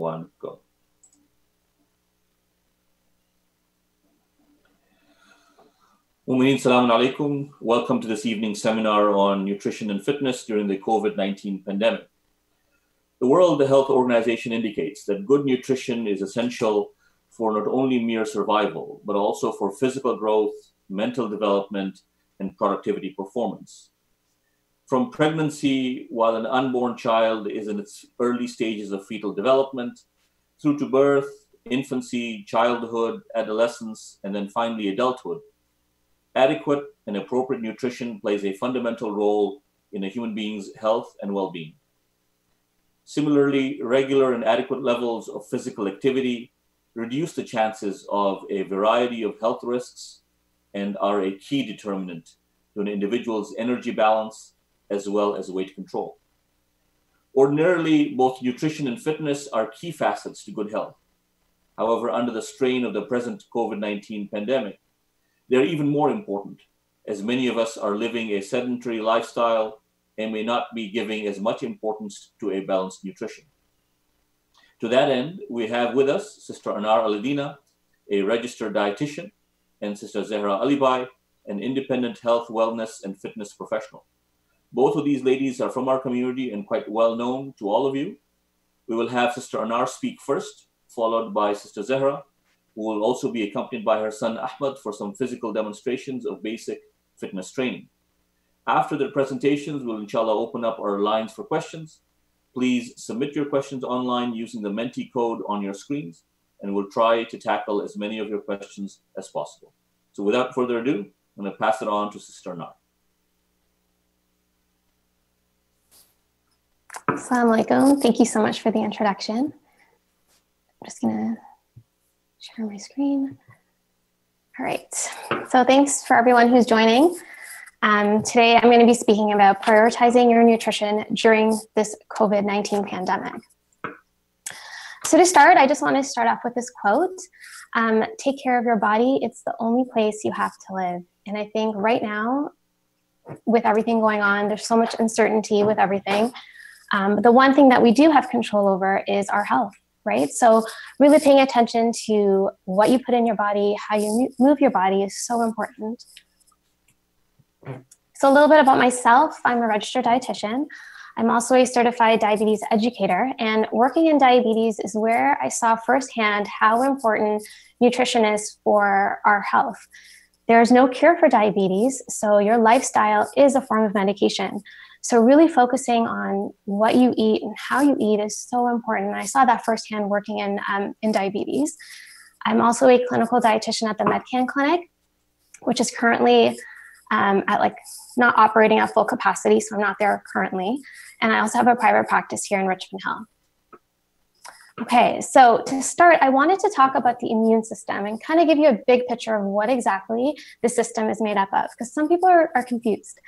one, go. Salaam alaikum. Welcome to this evening's seminar on nutrition and fitness during the COVID 19 pandemic. The World Health Organization indicates that good nutrition is essential for not only mere survival, but also for physical growth, mental development, and productivity performance. From pregnancy, while an unborn child is in its early stages of fetal development, through to birth, infancy, childhood, adolescence, and then finally adulthood, adequate and appropriate nutrition plays a fundamental role in a human being's health and well being. Similarly, regular and adequate levels of physical activity reduce the chances of a variety of health risks and are a key determinant to an individual's energy balance as well as weight control. Ordinarily, both nutrition and fitness are key facets to good health. However, under the strain of the present COVID 19 pandemic, they're even more important, as many of us are living a sedentary lifestyle and may not be giving as much importance to a balanced nutrition. To that end, we have with us Sister Anar Aladina, a registered dietitian, and Sister Zehra Alibai, an independent health, wellness, and fitness professional. Both of these ladies are from our community and quite well known to all of you. We will have Sister Anar speak first, followed by Sister Zehra, who will also be accompanied by her son Ahmed for some physical demonstrations of basic fitness training. After their presentations, we'll inshallah open up our lines for questions. Please submit your questions online using the Menti code on your screens, and we'll try to tackle as many of your questions as possible. So without further ado, I'm going to pass it on to Sister Nar. Assalamu alaikum. Thank you so much for the introduction. I'm just going to share my screen. All right. So thanks for everyone who's joining. Um, today, I'm going to be speaking about prioritizing your nutrition during this COVID 19 pandemic. So, to start, I just want to start off with this quote um, Take care of your body, it's the only place you have to live. And I think right now, with everything going on, there's so much uncertainty with everything. Um, the one thing that we do have control over is our health, right? So, really paying attention to what you put in your body, how you move your body is so important. So, a little bit about myself I'm a registered dietitian. I'm also a certified diabetes educator, and working in diabetes is where I saw firsthand how important nutrition is for our health. There's no cure for diabetes, so your lifestyle is a form of medication. So, really focusing on what you eat and how you eat is so important. And I saw that firsthand working in, um, in diabetes. I'm also a clinical dietitian at the MedCan Clinic, which is currently um, at like not operating at full capacity, so I'm not there currently. And I also have a private practice here in Richmond Hill. Okay, so to start, I wanted to talk about the immune system and kind of give you a big picture of what exactly the system is made up of, because some people are, are confused.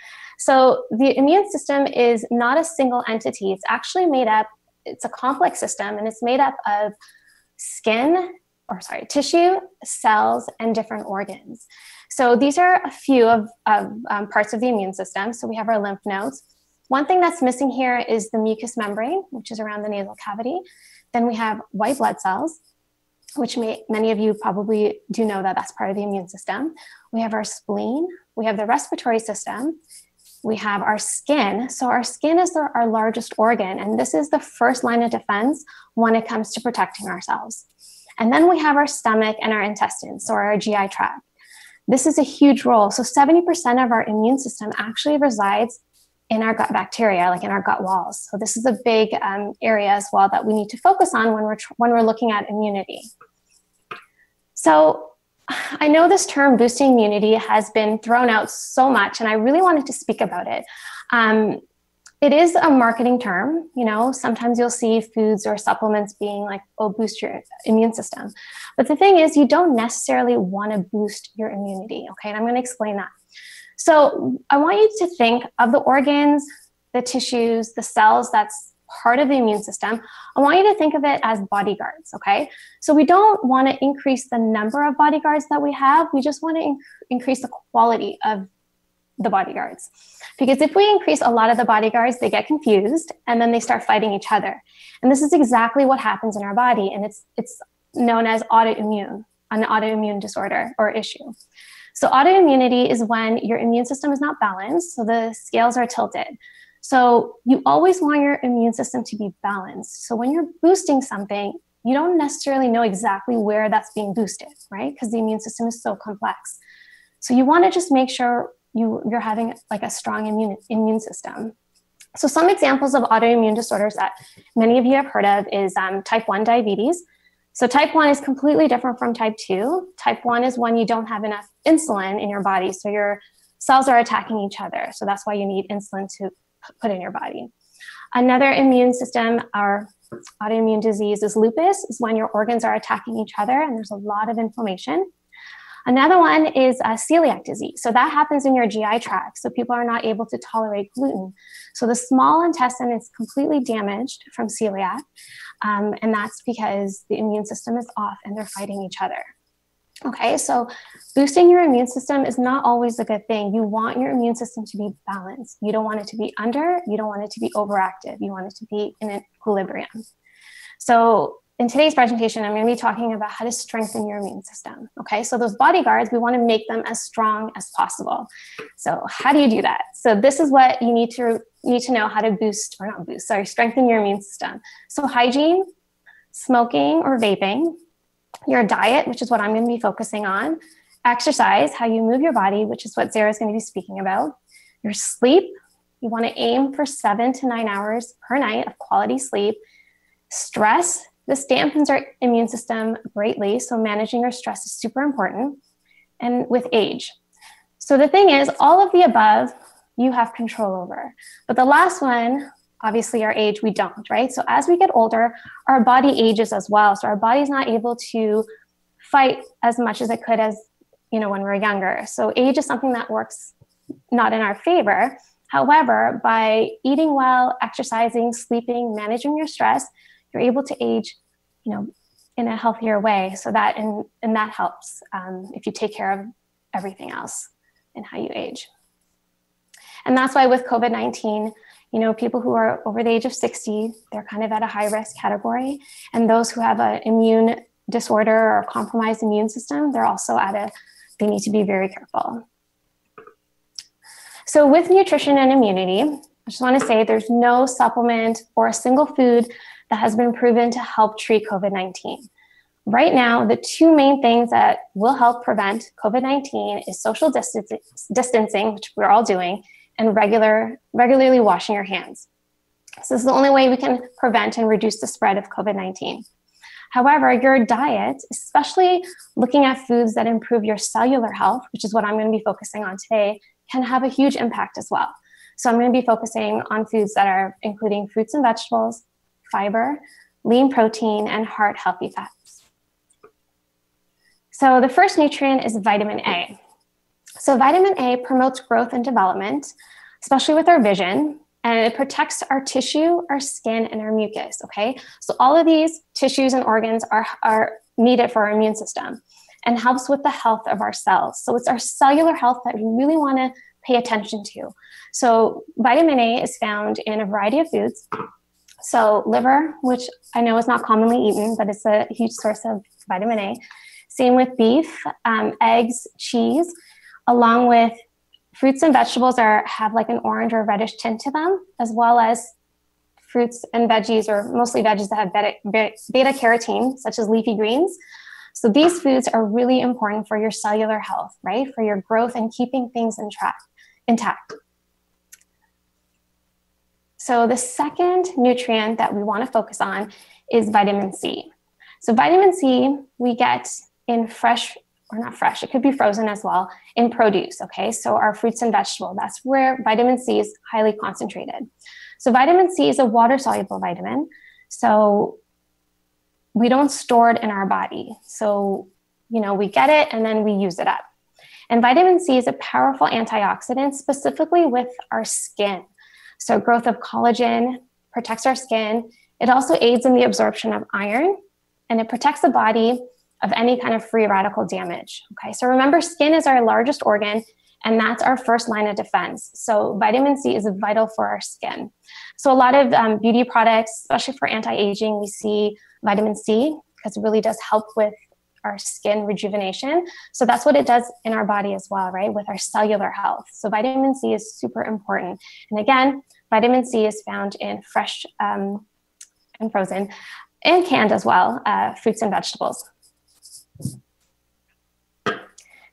So the immune system is not a single entity. It's actually made up, it's a complex system, and it's made up of skin, or sorry, tissue, cells, and different organs. So these are a few of, of um, parts of the immune system. So we have our lymph nodes. One thing that's missing here is the mucous membrane, which is around the nasal cavity. Then we have white blood cells, which may, many of you probably do know that that's part of the immune system. We have our spleen, we have the respiratory system, we have our skin. So, our skin is the, our largest organ, and this is the first line of defense when it comes to protecting ourselves. And then we have our stomach and our intestines, so our GI tract. This is a huge role. So 70% of our immune system actually resides in our gut bacteria, like in our gut walls. So this is a big um, area as well that we need to focus on when we're when we're looking at immunity. So I know this term boosting immunity has been thrown out so much, and I really wanted to speak about it. Um, it is a marketing term. You know, sometimes you'll see foods or supplements being like, oh, boost your immune system. But the thing is, you don't necessarily want to boost your immunity. Okay. And I'm going to explain that. So I want you to think of the organs, the tissues, the cells that's part of the immune system. I want you to think of it as bodyguards. Okay. So we don't want to increase the number of bodyguards that we have. We just want to inc- increase the quality of the bodyguards. Because if we increase a lot of the bodyguards, they get confused and then they start fighting each other. And this is exactly what happens in our body. And it's, it's known as autoimmune, an autoimmune disorder or issue. So, autoimmunity is when your immune system is not balanced, so the scales are tilted. So, you always want your immune system to be balanced. So, when you're boosting something, you don't necessarily know exactly where that's being boosted, right? Because the immune system is so complex. So, you want to just make sure you, you're having like a strong immune, immune system. So, some examples of autoimmune disorders that many of you have heard of is um, type 1 diabetes. So, type 1 is completely different from type 2. Type 1 is when you don't have enough insulin in your body. So, your cells are attacking each other. So, that's why you need insulin to put in your body. Another immune system or autoimmune disease is lupus, is when your organs are attacking each other and there's a lot of inflammation. Another one is uh, celiac disease. So that happens in your GI tract. So people are not able to tolerate gluten. So the small intestine is completely damaged from celiac. Um, and that's because the immune system is off and they're fighting each other. Okay, so boosting your immune system is not always a good thing. You want your immune system to be balanced. You don't want it to be under, you don't want it to be overactive. You want it to be in equilibrium. So in today's presentation, I'm going to be talking about how to strengthen your immune system. Okay, so those bodyguards, we want to make them as strong as possible. So how do you do that? So this is what you need to need to know how to boost or not boost, sorry, strengthen your immune system. So hygiene, smoking or vaping, your diet, which is what I'm going to be focusing on, exercise, how you move your body, which is what Sarah's going to be speaking about, your sleep. You want to aim for seven to nine hours per night of quality sleep. Stress, this dampens our immune system greatly, so managing your stress is super important. And with age. So the thing is, all of the above you have control over. But the last one, obviously, our age, we don't, right? So as we get older, our body ages as well. So our body's not able to fight as much as it could as, you know, when we're younger. So age is something that works not in our favor. However, by eating well, exercising, sleeping, managing your stress, you're able to age, you know, in a healthier way. So that and and that helps um, if you take care of everything else and how you age. And that's why with COVID 19, you know, people who are over the age of 60, they're kind of at a high risk category. And those who have an immune disorder or compromised immune system, they're also at a, they need to be very careful. So, with nutrition and immunity, I just want to say there's no supplement or a single food that has been proven to help treat COVID 19. Right now, the two main things that will help prevent COVID 19 is social distancing, which we're all doing, and regular, regularly washing your hands. So, this is the only way we can prevent and reduce the spread of COVID 19. However, your diet, especially looking at foods that improve your cellular health, which is what I'm going to be focusing on today, can have a huge impact as well. So, I'm going to be focusing on foods that are including fruits and vegetables, fiber, lean protein, and heart healthy fats. So, the first nutrient is vitamin A. So, vitamin A promotes growth and development, especially with our vision, and it protects our tissue, our skin, and our mucus. Okay, so all of these tissues and organs are, are needed for our immune system and helps with the health of our cells. So, it's our cellular health that we really want to pay attention to. So, vitamin A is found in a variety of foods. So, liver, which I know is not commonly eaten, but it's a huge source of vitamin A. Same with beef, um, eggs, cheese along with fruits and vegetables are have like an orange or reddish tint to them, as well as fruits and veggies, or mostly veggies that have beta, beta carotene, such as leafy greens. So these foods are really important for your cellular health, right? For your growth and keeping things in track, intact. So the second nutrient that we want to focus on is vitamin C. So vitamin C we get in fresh or not fresh, it could be frozen as well, in produce. Okay, so our fruits and vegetables, that's where vitamin C is highly concentrated. So, vitamin C is a water soluble vitamin. So, we don't store it in our body. So, you know, we get it and then we use it up. And vitamin C is a powerful antioxidant, specifically with our skin. So, growth of collagen protects our skin. It also aids in the absorption of iron and it protects the body of any kind of free radical damage. Okay, so remember, skin is our largest organ And that's our first line of defense. So, vitamin C is vital for our skin. So, a lot of um, beauty products, especially for anti aging, we see vitamin C because it really does help with our skin rejuvenation. So, that's what it does in our body as well, right? With our cellular health. So, vitamin C is super important. And again, vitamin C is found in fresh um, and frozen and canned as well uh, fruits and vegetables.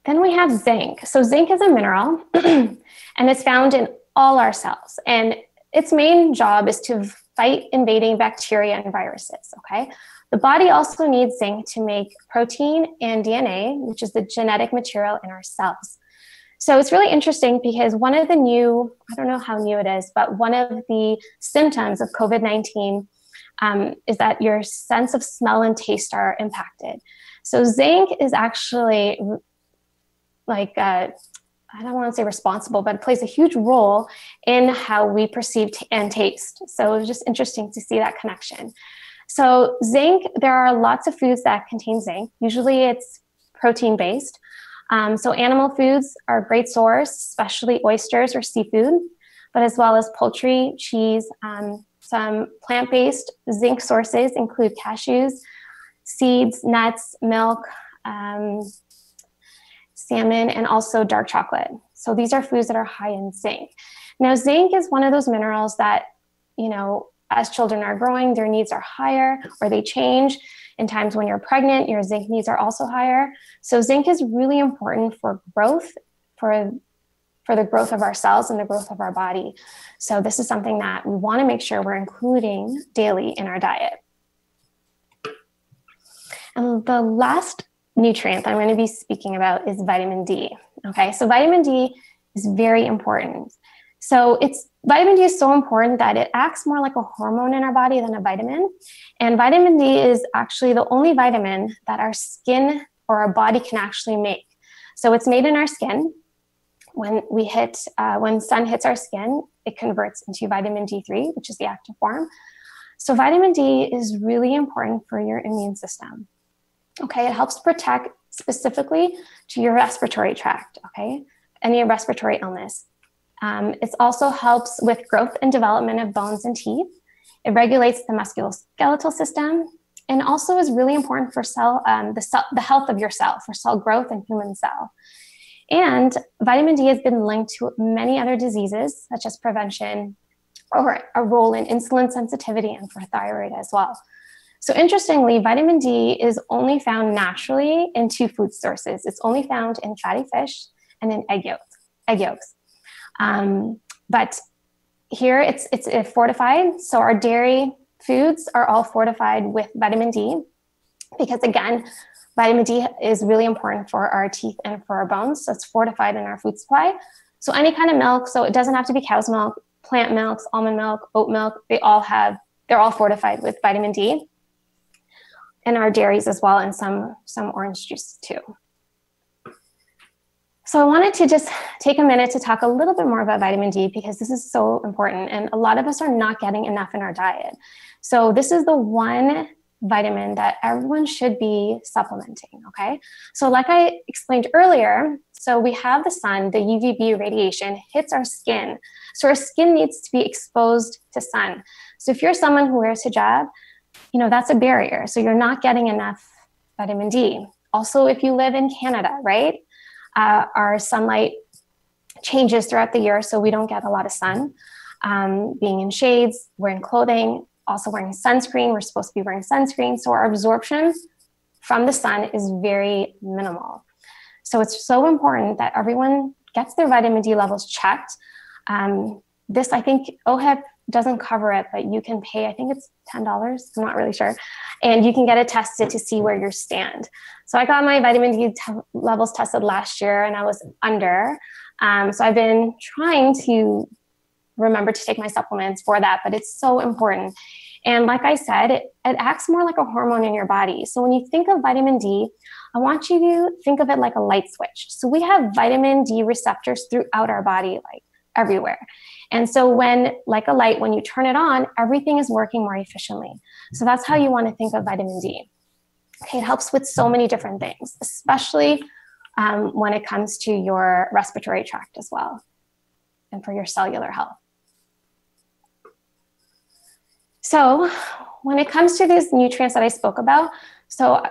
Then we have zinc. So, zinc is a mineral and it's found in all our cells. And its main job is to fight invading bacteria and viruses. Okay. The body also needs zinc to make protein and DNA, which is the genetic material in our cells. So it's really interesting because one of the new, I don't know how new it is, but one of the symptoms of COVID 19 um, is that your sense of smell and taste are impacted. So zinc is actually like uh, I don't want to say responsible, but it plays a huge role in how we perceive t- and taste. So it was just interesting to see that connection. So zinc, there are lots of foods that contain zinc. Usually it's protein based. Um, so animal foods are a great source, especially oysters or seafood, but as well as poultry, cheese. Um, some plant based zinc sources include cashews, seeds, nuts, milk. Um, salmon, and also dark chocolate. So these are foods that are high in zinc. Now, zinc is one of those minerals that, you know, as children are growing, their needs are higher or they change. In times when you're pregnant, your zinc needs are also higher. So zinc is really important for growth, for for the growth of our cells and the growth of our body. So this is something that we want to make sure we're including daily in our diet. And the last nutrient that I'm going to be speaking about is vitamin D. Okay, so vitamin D is very important. So it's vitamin D is so important that it acts more like a hormone in our body than a vitamin. And vitamin D is actually the only vitamin that our skin or our body can actually make. So it's made in our skin. When we hit, uh, when sun hits our skin, it converts into vitamin D3, which is the active form. So vitamin D is really important for your immune system. Okay, it helps protect specifically to your respiratory tract, okay, any respiratory illness. Um, it also helps with growth and development of bones and teeth. It regulates the musculoskeletal system and also is really important for cell, um, the, cell, the health of your cell, for cell growth and human cell. And vitamin D has been linked to many other diseases, such as prevention or a role in insulin sensitivity and for thyroid as well. So interestingly, vitamin D is only found naturally in two food sources. It's only found in fatty fish and in egg yolks. Egg yolks. Um, but here it's it's fortified. So our dairy foods are all fortified with vitamin D because again, vitamin D is really important for our teeth and for our bones. So it's fortified in our food supply. So any kind of milk, so it doesn't have to be cow's milk, plant milks, almond milk, oat milk, they all have, they're all fortified with vitamin D and our dairies as well, and some some orange juice too. So I wanted to just take a minute to talk a little bit more about vitamin D because this is so important, and a lot of us are not getting enough in our diet. So this is the one vitamin that everyone should be supplementing. Okay, so like I explained earlier, so we have the sun, the UVB radiation hits our skin, so our skin needs to be exposed to sun. So if you're someone who wears hijab, you know, that's a barrier. So you're not getting enough vitamin D. Also, if you live in Canada, right, uh, our sunlight changes throughout the year, so we don't get a lot of sun. Um, being in shades, wearing clothing, also wearing sunscreen. We're supposed to be wearing sunscreen. So our absorption from the sun is very minimal. So it's so important that everyone gets their vitamin D levels checked. Um, this, I think, OHIP doesn't cover it, but you can pay, I think it's $10. I'm not really sure. And you can get it tested to see where you stand. So I got my vitamin D t- levels tested last year and I was under. Um, so I've been trying to remember to take my supplements for that, but it's so important. And like I said, it, it acts more like a hormone in your body. So when you think of vitamin D, I want you to think of it like a light switch. So we have vitamin D receptors throughout our body, like everywhere. And so when, like a light, when you turn it on, everything is working more efficiently. So that's how you want to think of vitamin D. Okay, it helps with so many different things, especially um, when it comes to your respiratory tract as well and for your cellular health. So, when it comes to these nutrients that I spoke about, so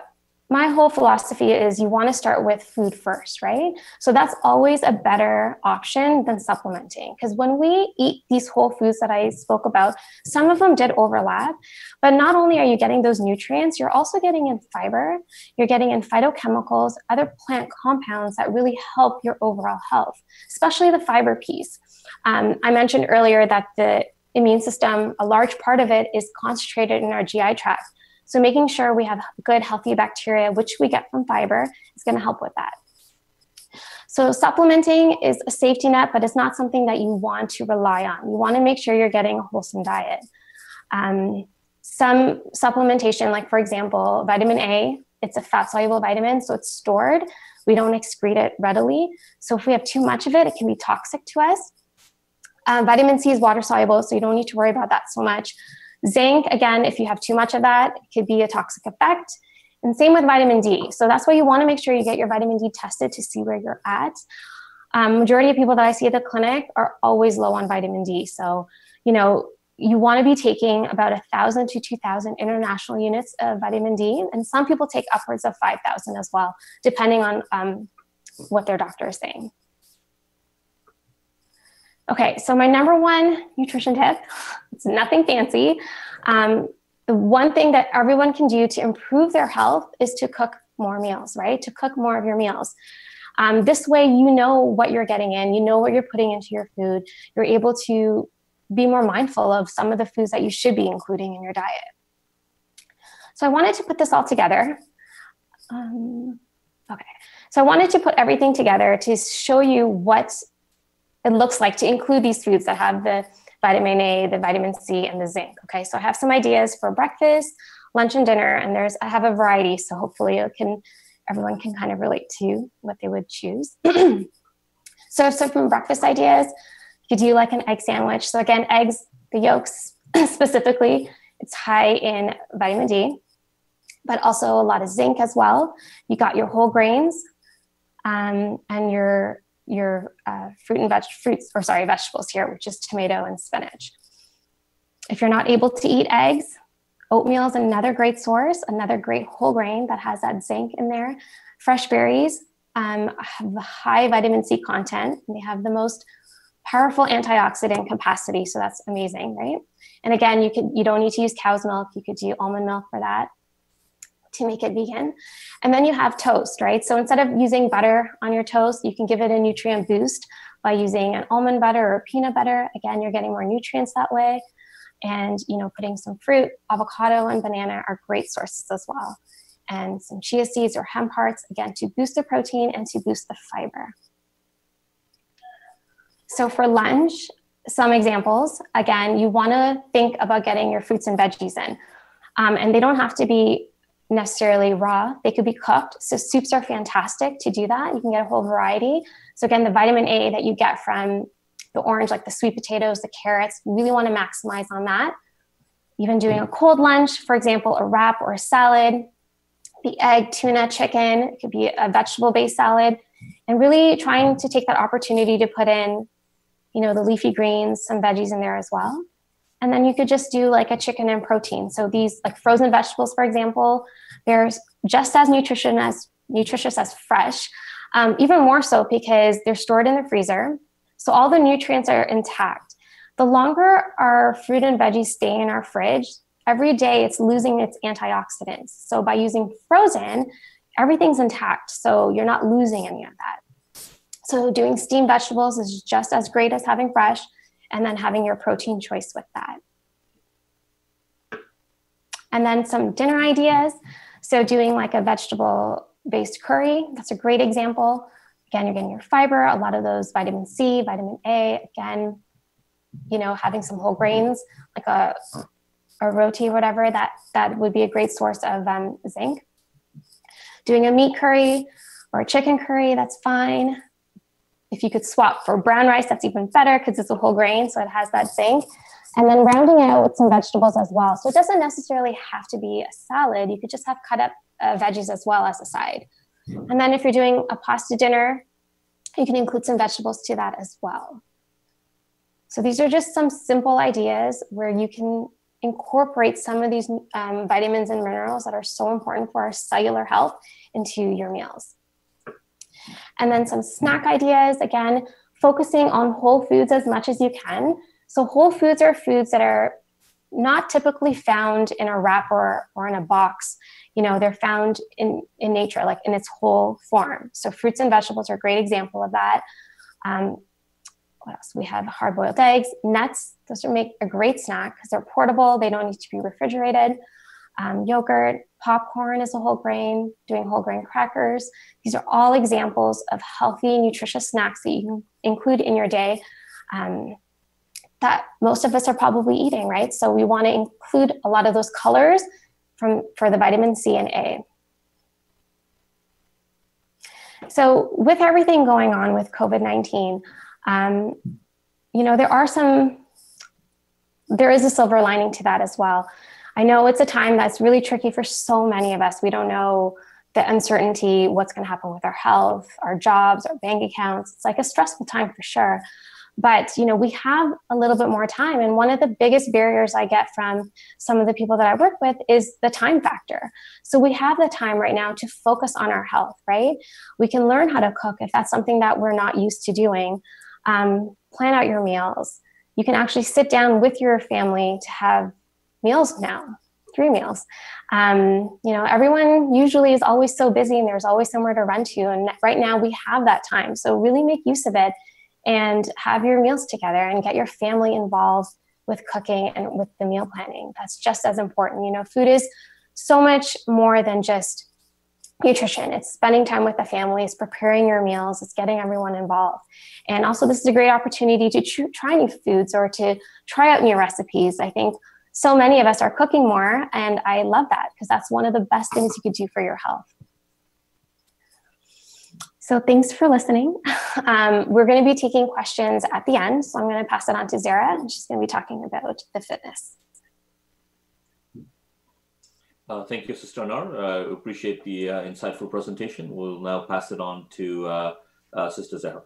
my whole philosophy is you want to start with food first, right? So that's always a better option than supplementing. Because when we eat these whole foods that I spoke about, some of them did overlap. But not only are you getting those nutrients, you're also getting in fiber, you're getting in phytochemicals, other plant compounds that really help your overall health, especially the fiber piece. Um, I mentioned earlier that the immune system, a large part of it is concentrated in our GI tract. So making sure we have good, healthy bacteria, which we get from fiber, is going to help with that. So supplementing is a safety net, but it's not something that you want to rely on. You want to make sure you're getting a wholesome diet. Um, some supplementation, like for example, vitamin A, it's a fat soluble vitamin, so it's stored. We don't excrete it readily. So if we have too much of it, it can be toxic to us. Um, vitamin C is water soluble, so you don't need to worry about that so much. Zinc, again, if you have too much of that, it could be a toxic effect. And same with vitamin D. So that's why you want to make sure you get your vitamin D tested to see where you're at. Um, majority of people that I see at the clinic are always low on vitamin D. So, you know, you want to be taking about a thousand to two thousand international units of vitamin D, and some people take upwards of five thousand as well, depending on um, what their doctor is saying. Okay, so my number one nutrition tip, it's nothing fancy. Um, the one thing that everyone can do to improve their health is to cook more meals, right? To cook more of your meals. Um, this way, you know what you're getting in, you know what you're putting into your food. You're able to be more mindful of some of the foods that you should be including in your diet. So, I wanted to put this all together. Um, okay, so I wanted to put everything together to show you what it looks like to include these foods that have the vitamin A, the vitamin C, and the zinc. Okay, so I have some ideas for breakfast, lunch, and dinner, and there's I have a variety, so hopefully it can everyone can kind of relate to what they would choose. so so from breakfast ideas, you could do like an egg sandwich. So again, eggs, the yolks specifically, it's high in vitamin D, but also a lot of zinc as well. You got your whole grains um, and your your uh, fruit and veg fruits or sorry vegetables here, which is tomato and spinach. If you're not able to eat eggs, oatmeal is another great source, another great whole grain that has that zinc in there. Fresh berries um, have high vitamin C content, and they have the most powerful antioxidant capacity, so that's amazing, right? And again, you could you don't need to use cow's milk; you could do almond milk for that to make it vegan. And then you have toast, right? So instead of using butter on your toast, you can give it a nutrient boost by using an almond butter or peanut butter. Again, you're getting more nutrients that way. And you know, putting some fruit, avocado, and banana are great sources as well. And some chia seeds or hemp hearts, again, to boost the protein and to boost the fiber. So for lunch, some examples. Again, you want to think about getting your fruits and veggies in. Um, and they don't have to be necessarily raw. They could be cooked. So soups are fantastic to do that. You can get a whole variety. So again, the vitamin A that you get from the orange, like the sweet potatoes, the carrots, really want to maximize on that. Even doing a cold lunch, for example, a wrap or a salad, the egg, tuna, chicken, it could be a vegetable based salad, and really trying to take that opportunity to put in, you know, the leafy greens, some veggies in there as well. And then you could just do like a chicken and protein. So these like frozen vegetables, for example, they're just as nutritious as nutritious as fresh, um, even more so because they're stored in the freezer. So all the nutrients are intact. The longer our fruit and veggies stay in our fridge, every day it's losing its antioxidants. So by using frozen, everything's intact. So you're not losing any of that. So doing steamed vegetables is just as great as having fresh and then having your protein choice with that. And then some dinner ideas. So doing like a vegetable based curry, that's a great example. Again, you're getting your fiber, a lot of those vitamin C, vitamin A, again, you know, having some whole grains like a, a roti or whatever, that, that would be a great source of um, zinc. Doing a meat curry or a chicken curry, that's fine. If you could swap for brown rice, that's even better because it's a whole grain, so it has that zinc. And then rounding out with some vegetables as well. So it doesn't necessarily have to be a salad. You could just have cut up uh, veggies as well as a side. And then if you're doing a pasta dinner, you can include some vegetables to that as well. So these are just some simple ideas where you can incorporate some of these um, vitamins and minerals that are so important for our cellular health into your meals. And then some snack ideas, again, focusing on whole foods as much as you can. So, whole foods are foods that are not typically found in a wrapper or in a box. You know, they're found in, in nature, like in its whole form. So, fruits and vegetables are a great example of that. Um, what else? We have hard boiled eggs, nuts. Those are make a great snack because they're portable. They don't need to be refrigerated. Um, yogurt, popcorn is a whole grain, doing whole grain crackers. These are all examples of healthy, nutritious snacks that you can include in your day um, that most of us are probably eating, right? So we want to include a lot of those colors from for the vitamin C and A. So with everything going on with COVID-19, um, you know, there are some, there is a silver lining to that as well. I know it's a time that's really tricky for so many of us. We don't know the uncertainty, what's going to happen with our health, our jobs, our bank accounts. It's like a stressful time for sure. But you know, we have a little bit more time, and one of the biggest barriers I get from some of the people that I work with is the time factor. So we have the time right now to focus on our health, right? We can learn how to cook if that's something that we're not used to doing um, plan out your meals. You can actually sit down with your family to have meals now, three meals. Um, you know, everyone usually is always so busy and there's always somewhere to run to. And right now we have that time. So really make use of it and have your meals together and get your family involved with cooking and with the meal planning. That's just as important. You know, food is so much more than just nutrition. It's spending time with the family, it's preparing your meals, it's getting everyone involved. And also, this is a great opportunity to try new foods or to try out new recipes. I think so many of us are cooking more, and I love that because that's one of the best things you could do for your health. So, thanks for listening. Um, we're going to be taking questions at the end. So, I'm going to pass it on to Zara, and she's going to be talking about the fitness. Uh, thank you, Sister Anar. Uh, appreciate the uh, insightful presentation. We'll now pass it on to uh, uh, Sister Zahra.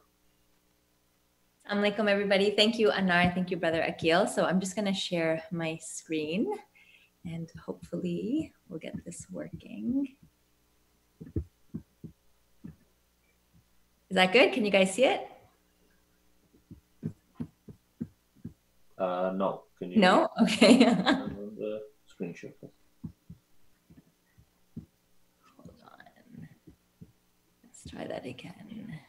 Assalamualaikum, everybody. Thank you, Anar. Thank you, Brother Akil. So I'm just going to share my screen and hopefully we'll get this working. Is that good? Can you guys see it? Uh, no. Can you? No? Okay. the screen share. try that again.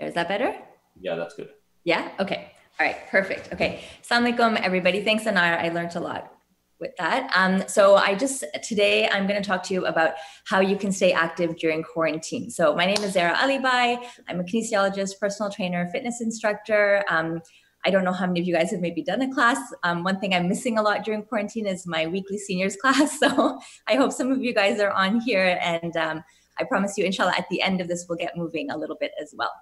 Is that better? Yeah, that's good. Yeah? Okay. All right, perfect. Okay. Assalamualaikum, everybody. Thanks, Anara. I learned a lot with that. Um, so I just today I'm going to talk to you about how you can stay active during quarantine. So my name is Zara Alibai. I'm a kinesiologist, personal trainer, fitness instructor. Um, I don't know how many of you guys have maybe done a class. Um, one thing I'm missing a lot during quarantine is my weekly seniors class. So I hope some of you guys are on here. And um, I promise you, inshallah, at the end of this, we'll get moving a little bit as well.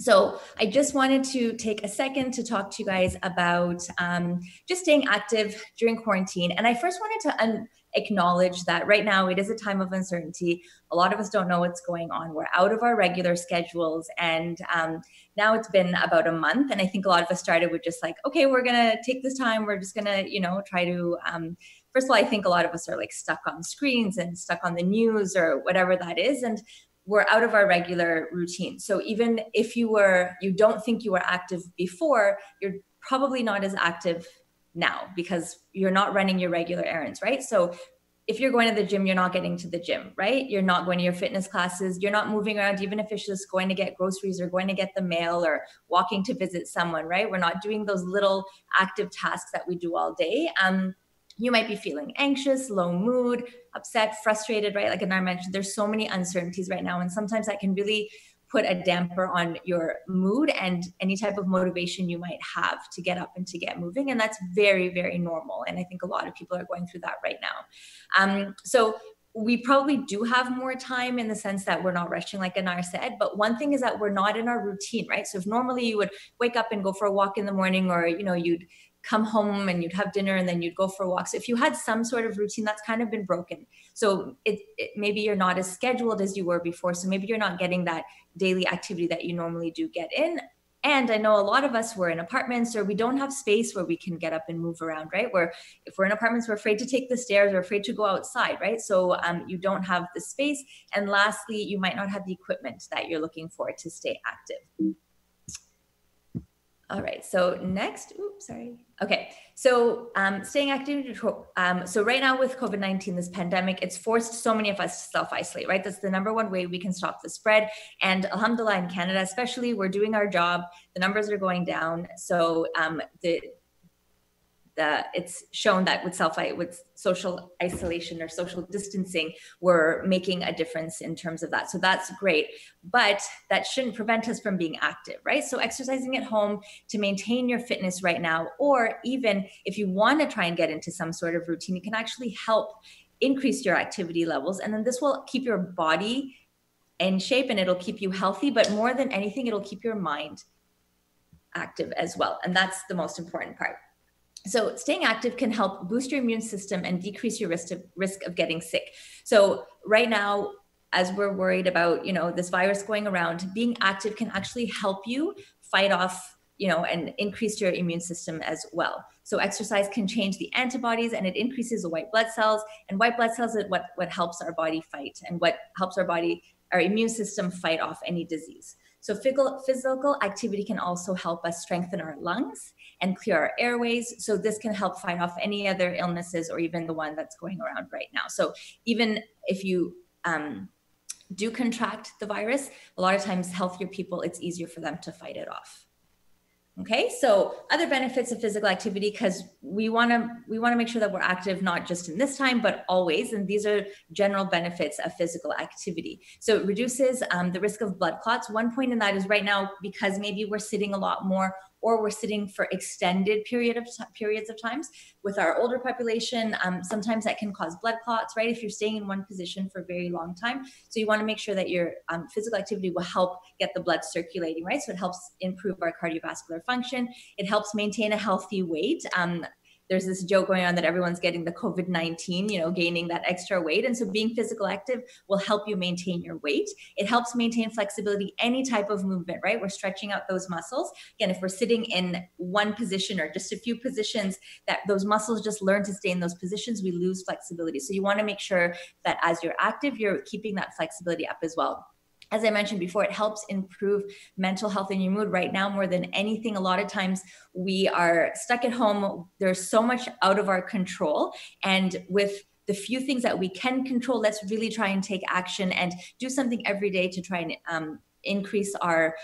So I just wanted to take a second to talk to you guys about um, just staying active during quarantine. And I first wanted to un- acknowledge that right now it is a time of uncertainty. A lot of us don't know what's going on. We're out of our regular schedules. And um, now it's been about a month. And I think a lot of us started with just like, okay, we're going to take this time. We're just going to, you know, try to. Um, first of all, I think a lot of us are like stuck on screens and stuck on the news or whatever that is. And we're out of our regular routine. So even if you were, you don't think you were active before, you're probably not as active now because you're not running your regular errands, right? So if you're going to the gym, you're not getting to the gym, right? You're not going to your fitness classes. You're not moving around, even if it's just going to get groceries or going to get the mail or walking to visit someone, right? We're not doing those little active tasks that we do all day. Um, you might be feeling anxious, low mood, upset, frustrated, right? Like Anar mentioned, there's so many uncertainties right now. And sometimes that can really put a damper on your mood and any type of motivation you might have to get up and to get moving. And that's very, very normal. And I think a lot of people are going through that right now. Um, so we probably do have more time in the sense that we're not rushing like anar said but one thing is that we're not in our routine right so if normally you would wake up and go for a walk in the morning or you know you'd come home and you'd have dinner and then you'd go for walks. If you had some sort of routine that's kind of been broken, so it, it, maybe you're not as scheduled as you were before. So maybe you're not getting that daily activity that you normally do get in. And I know a lot of us were in apartments or we don't have space where we can get up and move around, right? Where if we're in apartments, we're afraid to take the stairs, we're afraid to go outside, right? So um, you don't have the space. And lastly, you might not have the equipment that you're looking for to stay active. All right, so next, oops, sorry. Okay, so um, staying active. Um, so right now with COVID-19, this pandemic, it's forced so many of us to self-isolate, right? That's the number one way we can stop the spread. And alhamdulillah in Canada, especially, we're doing our job. The numbers are going down. So um, the the, it's shown that with self with social isolation or social distancing, we're making a difference in terms of that. So that's great, but that shouldn't prevent us from being active, right? So exercising at home to maintain your fitness right now, or even if you want to try and get into some sort of routine, it can actually help increase your activity levels, and then this will keep your body in shape and it'll keep you healthy. But more than anything, it'll keep your mind active as well, and that's the most important part. So staying active can help boost your immune system and decrease your risk of, risk of getting sick. So right now, as we're worried about, you know, this virus going around, being active can actually help you fight off, you know, and increase your immune system as well. So exercise can change the antibodies and it increases the white blood cells. And white blood cells is what, what helps our body fight and what helps our body, our immune system fight off any disease. So physical activity can also help us strengthen our lungs and clear our airways. So this can help fight off any other illnesses or even the one that's going around right now. So even if you um, do contract the virus, a lot of times healthier people, it's easier for them to fight it off. Okay, so other benefits of physical activity because we want to we want to make sure that we're active not just in this time but always, and these are general benefits of physical activity. So it reduces um, the risk of blood clots. One point in that is right now because maybe we're sitting a lot more or we're sitting for extended period of t- periods of times. With our older population, um, sometimes that can cause blood clots, right? If you're staying in one position for a very long time. So you want to make sure that your um, physical activity will help get the blood circulating, right? So it helps improve our cardiovascular function. It helps maintain a healthy weight. Um, there's this joke going on that everyone's getting the COVID 19, you know, gaining that extra weight. And so being physical active will help you maintain your weight. It helps maintain flexibility, any type of movement, right? We're stretching out those muscles. Again, if we're sitting in one position or just a few positions, that those muscles just learn to stay in those positions, we lose flexibility. So you want to make sure that as you're active, you're keeping that flexibility up as well as I mentioned before, it helps improve mental health and your mood right now more than anything. A lot of times we are stuck at home. There's so much out of our control. And with the few things that we can control, let's really try and take action and do something every day to try and um, increase our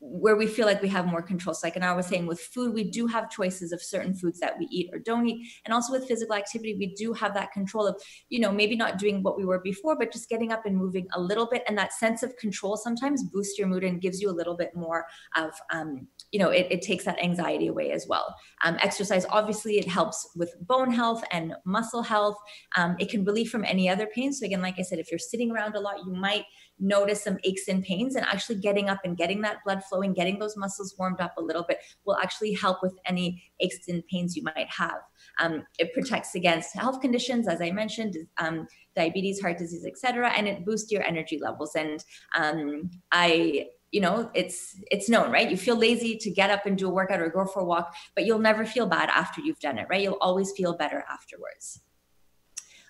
where we feel like we have more control. So like Anar was saying with food, we do have choices of certain foods that we eat or don't eat. And also with physical activity, we do have that control of, you know, maybe not doing what we were before, but just getting up and moving a little bit. And that sense of control sometimes boosts your mood and gives you a little bit more of, um, you know, it, it takes that anxiety away as well. Um, exercise, obviously, it helps with bone health and muscle health. Um, it can relieve from any other pain. So again, like I said, if you're sitting around a lot, you might notice some aches and pains and actually getting up and getting that blood flowing, getting those muscles warmed up a little bit will actually help with any aches and pains you might have. Um, it protects against health conditions, as I mentioned, um, diabetes, heart disease, etc., and it boosts your energy levels. And um, I you know it's it's known right? You feel lazy to get up and do a workout or go for a walk but you'll never feel bad after you've done it right? You'll always feel better afterwards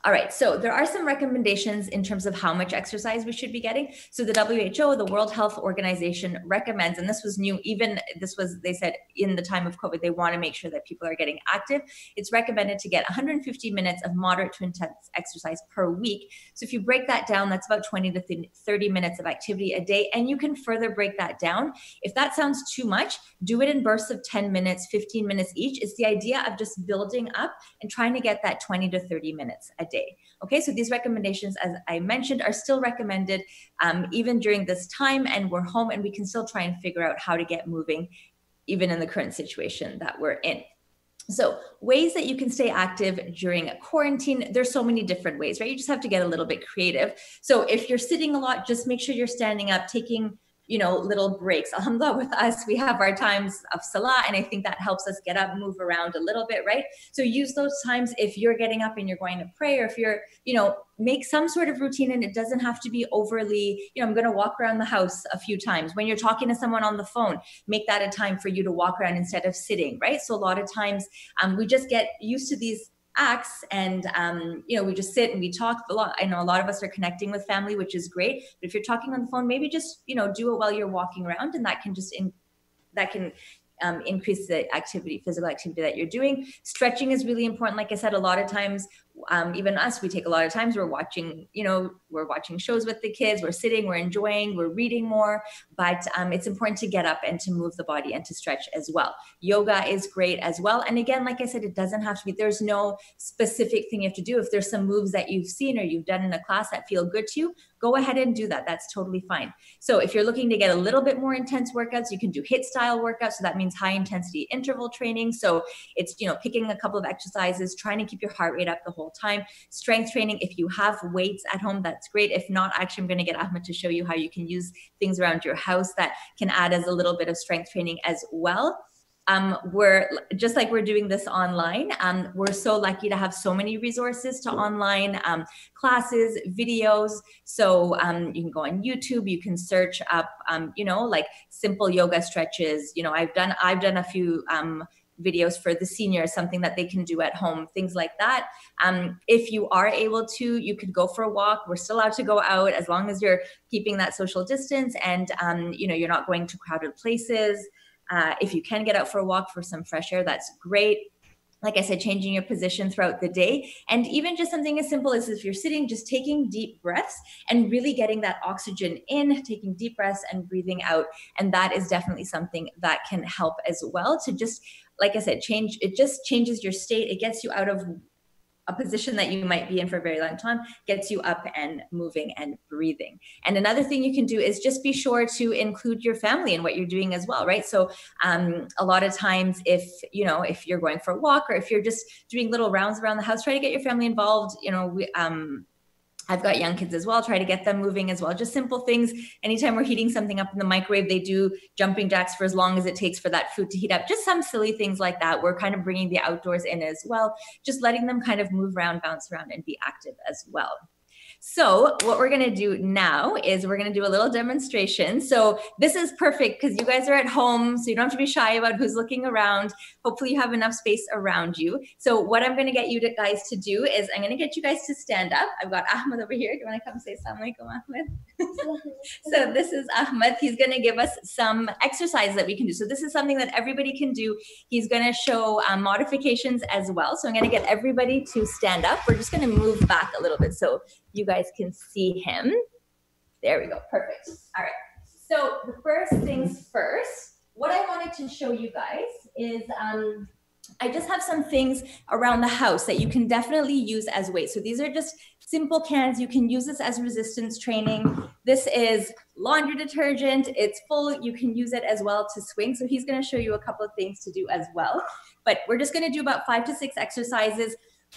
all right, so there are some recommendations in terms of how much exercise we should be getting. So the WHO, the World Health Organization, recommends, and this was new, even this was, they said in the time of COVID, they want to make sure that people are getting active. It's recommended to get 150 minutes of moderate to intense exercise per week. So if you break that down, that's about 20 to 30 minutes of activity a day. And you can further break that down. If that sounds too much, do it in bursts of 10 minutes, 15 minutes each. It's the idea of just building up and trying to get that 20 to 30 minutes a day. Okay, so these recommendations, as I mentioned, are still recommended um, even during this time, and we're home and we can still try and figure out how to get moving even in the current situation that we're in. So, ways that you can stay active during a quarantine, there's so many different ways, right? You just have to get a little bit creative. So, if you're sitting a lot, just make sure you're standing up, taking you know, little breaks. Alhamdulillah, with us, we have our times of salah, and I think that helps us get up, move around a little bit, right? So use those times if you're getting up and you're going to pray, or if you're, you know, make some sort of routine and it doesn't have to be overly, you know, I'm going to walk around the house a few times. When you're talking to someone on the phone, make that a time for you to walk around instead of sitting, right? So a lot of times um, we just get used to these acts and um, you know we just sit and we talk a lot i know a lot of us are connecting with family which is great but if you're talking on the phone maybe just you know do it while you're walking around and that can just in, that can um, increase the activity, physical activity that you're doing. Stretching is really important. Like I said, a lot of times um, even us, we take a lot of times we're watching, you know, we're watching shows with the kids, we're sitting, we're enjoying, we're reading more, but um, it's important to get up and to move the body and to stretch as well. Yoga is great as well. And again, like I said, it doesn't have to be, there's no specific thing you have to do. If there's some moves that you've seen or you've done in a class that feel good to you, go ahead and do that. That's totally fine. So if you're looking to get a little bit more intense workouts, you can do HIIT style workouts. So that means high intensity interval training. So it's, you know, picking a couple of exercises, trying to keep your heart rate up the whole time. Strength training, if you have weights at home, that's great. If not, actually, I'm going to get Ahmed to show you how you can use things around your house that can add as a little bit of strength training as well. Um, we're just like we're doing this online. Um, we're so lucky to have so many resources to online um, classes, videos. So um, you can go on YouTube. You can search up, um, you know, like simple yoga stretches. You know, I've done I've done a few um, videos for the seniors, something that they can do at home, things like that. Um, if you are able to, you could go for a walk. We're still allowed to go out as long as you're keeping that social distance and um, you know you're not going to crowded places. Uh, if you can get out for a walk for some fresh air, that's great like I said, changing your position throughout the day. And even just something as simple as if you're sitting, just taking deep breaths and really getting that oxygen in, taking deep breaths and breathing out. And that is definitely something that can help as well to just like I said, change, it just changes your state. It gets you out of a position that you might be in for a very long time gets you up and moving and breathing. And another thing you can do is just be sure to include your family in what you're doing as well, right? So um, a lot of times, if you know, if you're going for a walk or if you're just doing little rounds around the house, try to get your family involved. You know, we, um, I've got young kids as well, try to get them moving as well. Just simple things. Anytime we're heating something up in the microwave, they do jumping jacks for as long as it takes for that food to heat up. Just some silly things like that. We're kind of bringing the outdoors in as well, just letting them kind of move around, bounce around, and be active as well. So what we're gonna do now is we're gonna do a little demonstration. So this is perfect because you guys are at home, so you don't have to be shy about who's looking around. Hopefully you have enough space around you. So what I'm gonna get you to guys to do is I'm gonna get you guys to stand up. I've got Ahmed over here. Do you wanna come say alaikum, Ahmed? so this is Ahmed. He's gonna give us some exercises that we can do. So this is something that everybody can do. He's gonna show um, modifications as well. So I'm gonna get everybody to stand up. We're just gonna move back a little bit. So you guys can see him. There we go, perfect. All right, so the first things first, what I wanted to show you guys is um, I just have some things around the house that you can definitely use as weights. So these are just simple cans. You can use this as resistance training. This is laundry detergent. It's full. You can use it as well to swing. So he's going to show you a couple of things to do as well. But we're just going to do about five to six exercises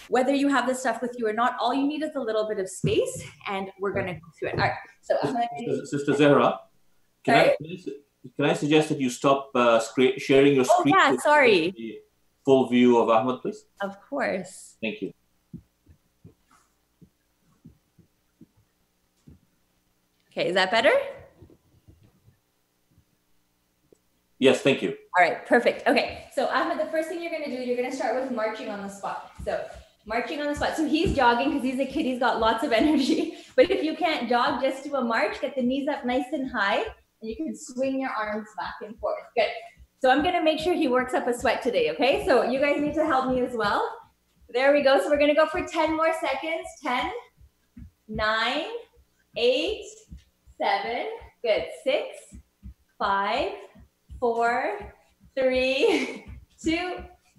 whether you have this stuff with you or not, all you need is a little bit of space, and we're going to go through it. All right. So, Sister, Sister Zahra, can I, can I suggest that you stop uh, sharing your screen? Oh, yeah, sorry. Full view of Ahmed, please. Of course. Thank you. Okay, is that better? Yes, thank you. All right, perfect. Okay, so Ahmed, the first thing you're going to do, you're going to start with marching on the spot. So marching on the spot. So he's jogging because he's a kid, he's got lots of energy. But if you can't jog, just do a march, get the knees up nice and high, and you can swing your arms back and forth. Good. So I'm going to make sure he works up a sweat today, okay? So you guys need to help me as well. There we go. So we're going to go for 10 more seconds. 10, 9, 8, 7, good. 6, 5, four, three, two,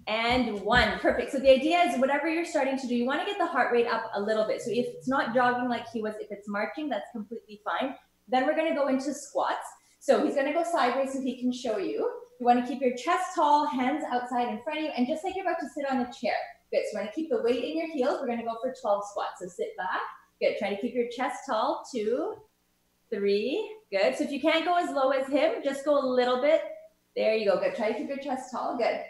and one. Perfect. So the idea is whatever you're starting to do, you want to get the heart rate up a little bit. So if it's not jogging like he was, if it's marching, that's completely fine. Then we're going to go into squats. So he's going to go sideways so he can show you. You want to keep your chest tall, hands outside in front of you, and just like you're about to sit on a chair. Good. So you want to keep the weight in your heels. We're going to go for 12 squats. So sit back. Good. Try to keep your chest tall. Two, three. Good. So if you can't go as low as him, just go a little bit. There you go. Good. Try to keep your chest tall. Good.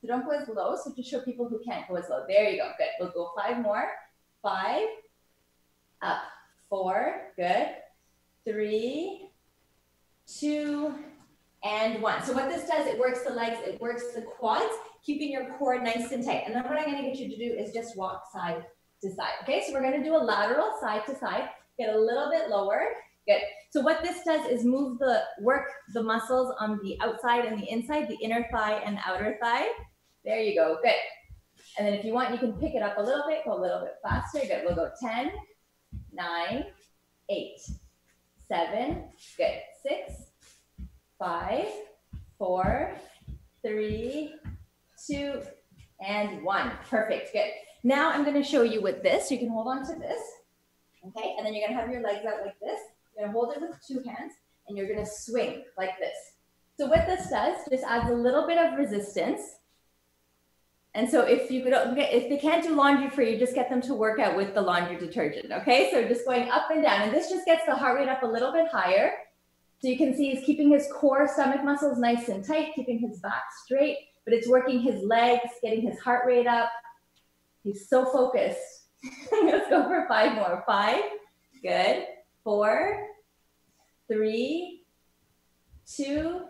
So don't go as low. So just show people who can't go as low. There you go. Good. We'll go five more. Five. Up. Four. Good. Three. Two. And one. So what this does, it works the legs, it works the quads, keeping your core nice and tight. And then what I'm going to get you to do is just walk side to side. Okay, so we're going to do a lateral side to side. Get a little bit lower. Good. So what this does is move the work the muscles on the outside and the inside, the inner thigh and outer thigh. There you go. Good. And then if you want, you can pick it up a little bit, go a little bit faster. Good. We'll go 10, 9, 8, 7, good. 6, 5, 4, 3, 2, and 1. Perfect. Good. Now I'm going to show you with this. You can hold on to this. Okay. And then you're going to have your legs out like this. You're going to hold it with two hands and you're going to swing like this. So what this does just adds a little bit of resistance. And so if you could, if they can't do laundry for you, just get them to work out with the laundry detergent. Okay. So just going up and down and this just gets the heart rate up a little bit higher. So you can see he's keeping his core stomach muscles nice and tight, keeping his back straight, but it's working his legs, getting his heart rate up. He's so focused. Let's go for five more. Five, good. Four, three, two,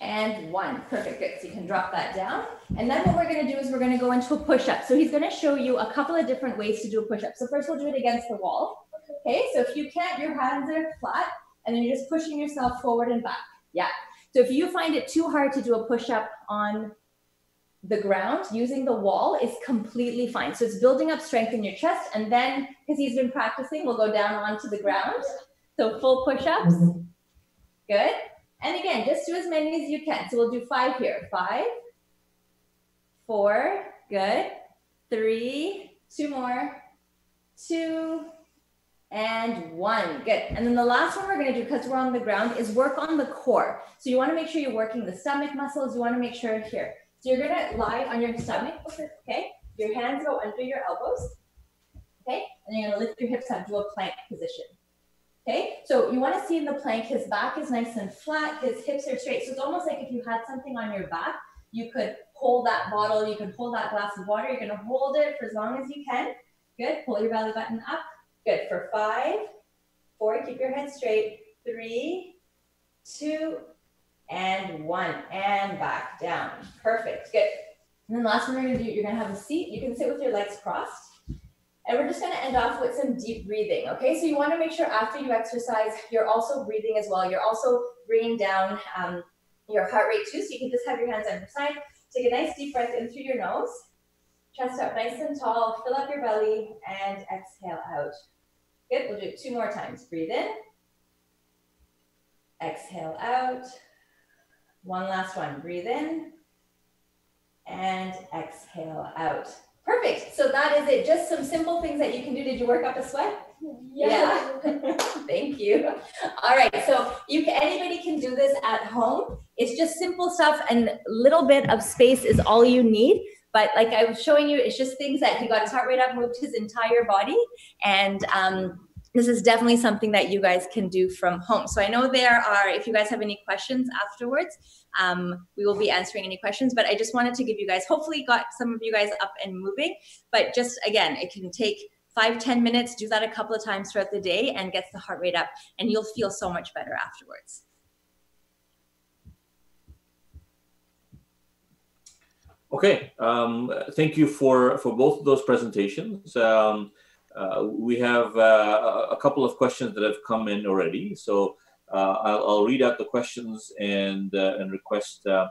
and one. Perfect, good. So you can drop that down. And then what we're gonna do is we're gonna go into a push-up. So he's gonna show you a couple of different ways to do a push-up. So first we'll do it against the wall. Okay, so if you can't, your hands are flat, and then you're just pushing yourself forward and back. Yeah. So if you find it too hard to do a push-up on the ground using the wall is completely fine. So it's building up strength in your chest. And then, because he's been practicing, we'll go down onto the ground. So full push ups. Mm-hmm. Good. And again, just do as many as you can. So we'll do five here. Five, four, good. Three, two more, two, and one. Good. And then the last one we're going to do, because we're on the ground, is work on the core. So you want to make sure you're working the stomach muscles. You want to make sure here. So you're gonna lie on your stomach, okay? Your hands go under your elbows, okay? And you're gonna lift your hips up to a plank position. Okay, so you wanna see in the plank, his back is nice and flat, his hips are straight. So it's almost like if you had something on your back, you could hold that bottle, you can hold that glass of water, you're gonna hold it for as long as you can. Good, pull your belly button up. Good, for five, four, keep your head straight. Three, two, and one, and back down. Perfect, good. And then last one we're gonna do, you're gonna have a seat. You can sit with your legs crossed. And we're just gonna end off with some deep breathing, okay? So you wanna make sure after you exercise, you're also breathing as well. You're also bringing down um, your heart rate too. So you can just have your hands on your side. Take a nice deep breath in through your nose. Chest up nice and tall. Fill up your belly and exhale out. Good, we'll do it two more times. Breathe in. Exhale out. One last one. Breathe in and exhale out. Perfect. So that is it. Just some simple things that you can do. Did you work up a sweat? Yeah. yeah. Thank you. All right. So you can, anybody can do this at home. It's just simple stuff and a little bit of space is all you need. But like I was showing you, it's just things that he got his heart rate up, moved his entire body, and um, this is definitely something that you guys can do from home. So I know there are, if you guys have any questions afterwards, um, we will be answering any questions, but I just wanted to give you guys, hopefully got some of you guys up and moving, but just again, it can take five ten minutes, do that a couple of times throughout the day and gets the heart rate up and you'll feel so much better afterwards. Okay, um, thank you for, for both of those presentations. Um, Uh, we have uh, a couple of questions that have come in already. So uh, I'll, I'll, read out the questions and, uh, and request, uh,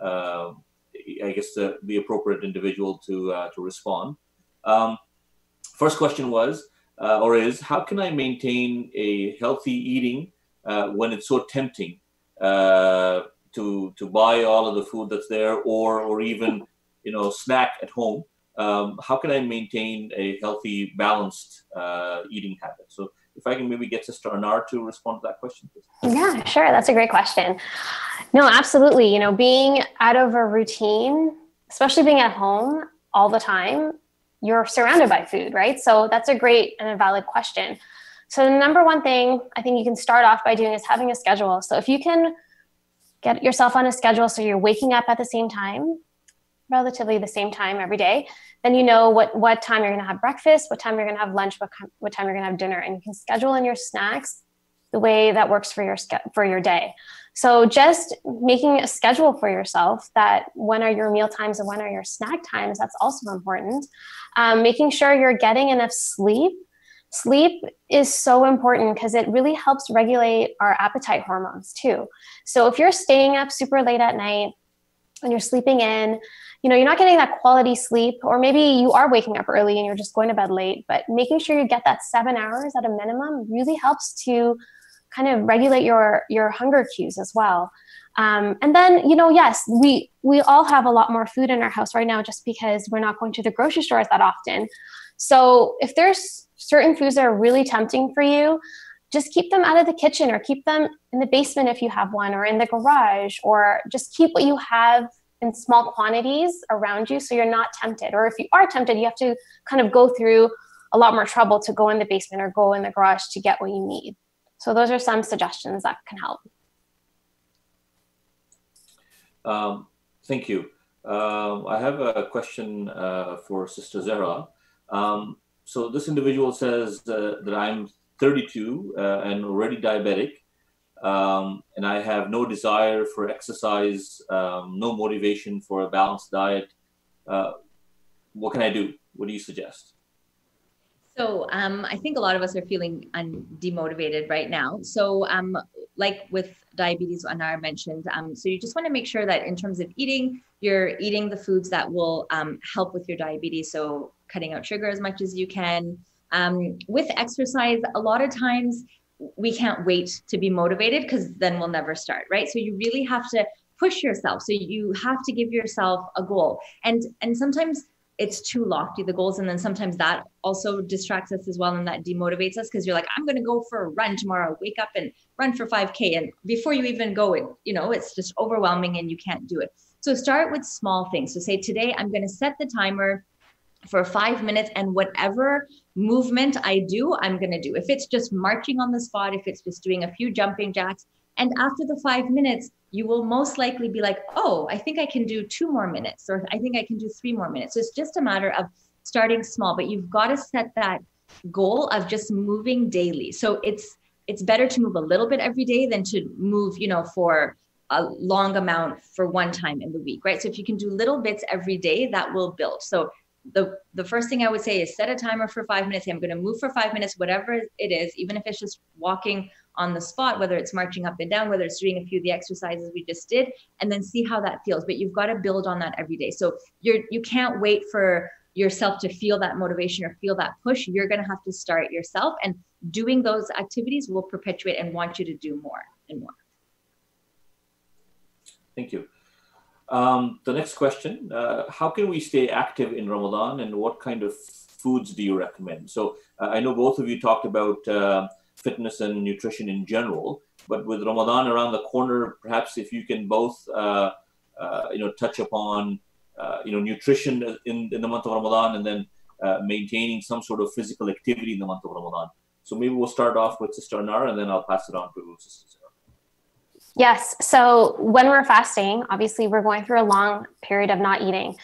I guess, the, the appropriate individual to, to respond. Um, first question was, or is, how can I maintain a healthy eating when it's so tempting to to buy all of the food that's there or or even you know snack at home um, how can I maintain a healthy, balanced uh, eating habit? So, if I can maybe get Sister Anar to respond to that question, please. Yeah, sure. That's a great question. No, absolutely. You know, being out of a routine, especially being at home all the time, you're surrounded by food, right? So that's a great and a valid question. So the number one thing I think you can start off by doing is having a schedule. So if you can get yourself on a schedule so you're waking up at the same time, relatively the same time every day, then you know what what time you're going to have breakfast, what time you're going to have lunch, what what time you're going to have dinner, and you can schedule in your snacks the way that works for your for your day. So just making a schedule for yourself that when are your meal times and when are your snack times, that's also important. Um, making sure you're getting enough sleep. Sleep is so important because it really helps regulate our appetite hormones too. So if you're staying up super late at night and you're sleeping in, you know, you're not getting that quality sleep, or maybe you are waking up early and you're just going to bed late, but making sure you get that seven hours at a minimum really helps to kind of regulate your your hunger cues as well. Um, and then, you know, yes, we we all have a lot more food in our house right now just because we're not going to the grocery stores that often. So if there's certain foods that are really tempting for you, just keep them out of the kitchen or keep them in the basement if you have one or in the garage or just keep what you have in small quantities around you so you're not tempted or if you are tempted you have to kind of go through a lot more trouble to go in the basement or go in the garage to get what you need so those are some suggestions that can help. Um, thank you. Um, I have a question uh, for Sister Zehra. Um, so this individual says uh, that I'm 32 uh, and already diabetic, um, and I have no desire for exercise, um, no motivation for a balanced diet. Uh, what can I do? What do you suggest? So um, I think a lot of us are feeling un- demotivated right now. So um, like with diabetes, Anar mentioned, um, so you just want to make sure that in terms of eating, you're eating the foods that will um, help with your diabetes. So cutting out sugar as much as you can. Um, with exercise, a lot of times we can't wait to be motivated because then we'll never start, right? So you really have to push yourself. So you have to give yourself a goal. And and sometimes it's too lofty the goals and then sometimes that also distracts us as well and that demotivates us because you're like i'm going to go for a run tomorrow wake up and run for 5k and before you even go it you know it's just overwhelming and you can't do it so start with small things so say today i'm going to set the timer for five minutes and whatever movement i do i'm going to do if it's just marching on the spot if it's just doing a few jumping jacks and after the five minutes you will most likely be like, oh, I think I can do two more minutes, or I think I can do three more minutes. So it's just a matter of starting small, but you've got to set that goal of just moving daily. So it's it's better to move a little bit every day than to move, you know, for a long amount for one time in the week, right? So if you can do little bits every day, that will build. So the the first thing I would say is set a timer for five minutes. I'm going to move for five minutes, whatever it is, even if it's just walking on the spot, whether it's marching up and down, whether it's doing a few of the exercises we just did, and then see how that feels. But you've got to build on that every day. So you're you can't wait for yourself to feel that motivation or feel that push. You're going to have to start yourself, and doing those activities will perpetuate and want you to do more and more. Thank you. Um, the next question, uh, how can we stay active in Ramadan and what kind of foods do you recommend? So uh, I know both of you talked about uh, fitness and nutrition in general. But with Ramadan around the corner, perhaps if you can both, uh, uh, you know, touch upon, uh, you know, nutrition in, in the month of Ramadan and then maintaining some sort of physical activity in the month of Ramadan. So maybe we'll start off with Sister Anar and then I'll pass it on to Sister. Yes. So when we're fasting, obviously we're going through a long period of not eating.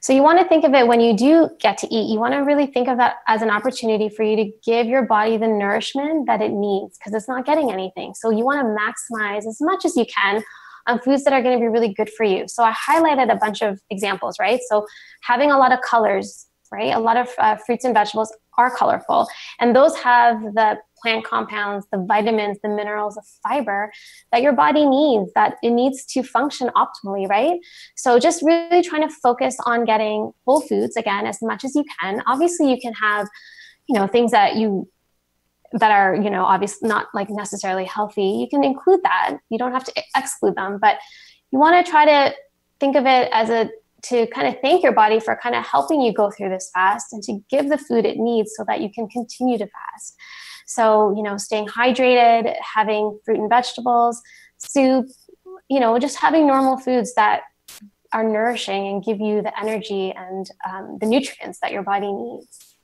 So you want to think of it when you do get to eat, you want to really think of that as an opportunity for you to give your body the nourishment that it needs because it's not getting anything. So you want to maximize as much as you can on foods that are going to be really good for you. So I highlighted a bunch of examples, right? So having a lot of colors, right? A lot of uh, fruits and vegetables are colorful, and those have the plant compounds, the vitamins, the minerals, the fiber that your body needs, that it needs to function optimally, right? So just really trying to focus on getting whole foods again as much as you can. Obviously, you can have, you know, things that you that are you know obviously not like necessarily healthy you can include that you don't have to exclude them but you want to try to think of it as a to kind of thank your body for kind of helping you go through this fast and to give the food it needs so that you can continue to fast so, you know, staying hydrated, having fruit and vegetables, soup, you know, just having normal foods that are nourishing and give you the energy and um, the nutrients that your body needs.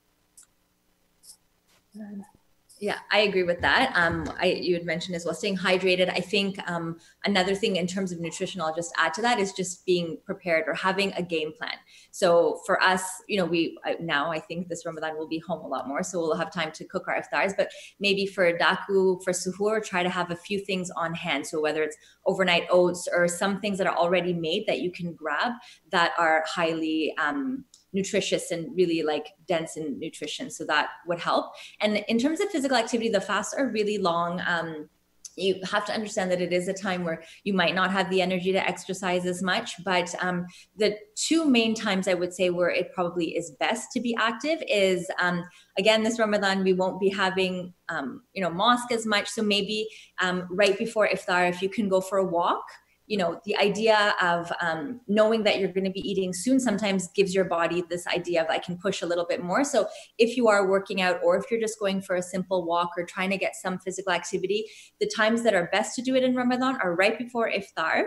Yeah, I agree with that. Um, I, you had mentioned as well, staying hydrated. I think um, another thing in terms of nutrition, I'll just add to that is just being prepared or having a game plan. So for us, you know, we now I think this Ramadan will be home a lot more, so we'll have time to cook our iftars. But maybe for daku, for suhoor, try to have a few things on hand. So whether it's overnight oats or some things that are already made that you can grab that are highly um, nutritious and really like dense in nutrition. So that would help. And in terms of physical activity, the fasts are really long. Um, you have to understand that it is a time where you might not have the energy to exercise as much but um, the two main times i would say where it probably is best to be active is um, again this ramadan we won't be having um, you know mosque as much so maybe um, right before iftar if you can go for a walk you know the idea of um, knowing that you're going to be eating soon sometimes gives your body this idea of i can push a little bit more. So if you are working out or if you're just going for a simple walk or trying to get some physical activity the times that are best to do it in ramadan are right before iftar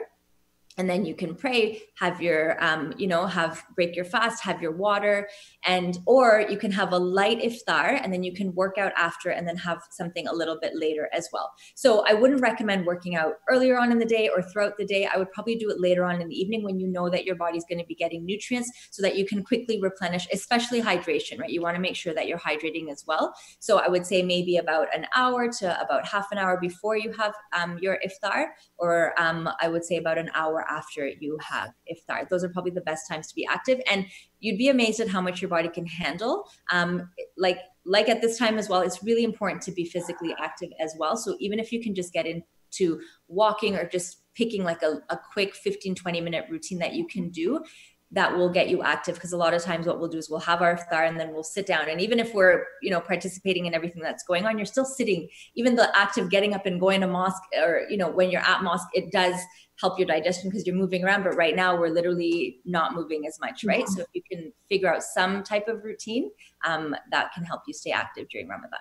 and then you can pray have your um, you know have break your fast have your water and or you can have a light iftar and then you can work out after and then have something a little bit later as well. So i wouldn't recommend working out earlier on in the day or throughout the day. I would probably do it later on in the evening when you know that your body's going to be getting nutrients so that you can quickly replenish especially hydration right? You want to make sure that you're hydrating as well. So i would say maybe about an hour to about half an hour before you have um, your iftar or um, i would say about an hour after you have iftar. Those are probably the best times to be active. And you'd be amazed at how much your body can handle. Um, like like at this time as well, it's really important to be physically active as well. So even if you can just get into walking or just picking like a, a quick 15, 20 minute routine that you can do, that will get you active because a lot of times what we'll do is we'll have our iftar and then we'll sit down. And even if we're you know participating in everything that's going on you're still sitting. Even the act of getting up and going to mosque or you know when you're at mosque it does help your digestion because you're moving around. But right now we're literally not moving as much right? Mm-hmm. so if you can figure out some type of routine um, that can help you stay active during ramadan.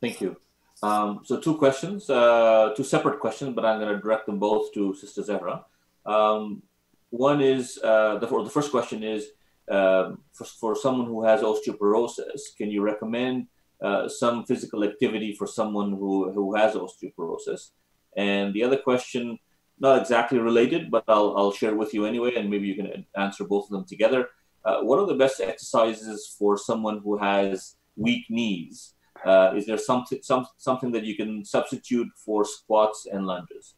Thank you. Um, so two questions uh, two separate questions but i'm going to direct them both to sister zehra um, one is uh, the, the first question is um, for, for someone who has osteoporosis, can you recommend uh, some physical activity for someone who, who has osteoporosis? And the other question, not exactly related, but I'll, I'll share with you anyway, and maybe you can answer both of them together. Uh, what are the best exercises for someone who has weak knees? Uh, is there something, some, something that you can substitute for squats and lunges?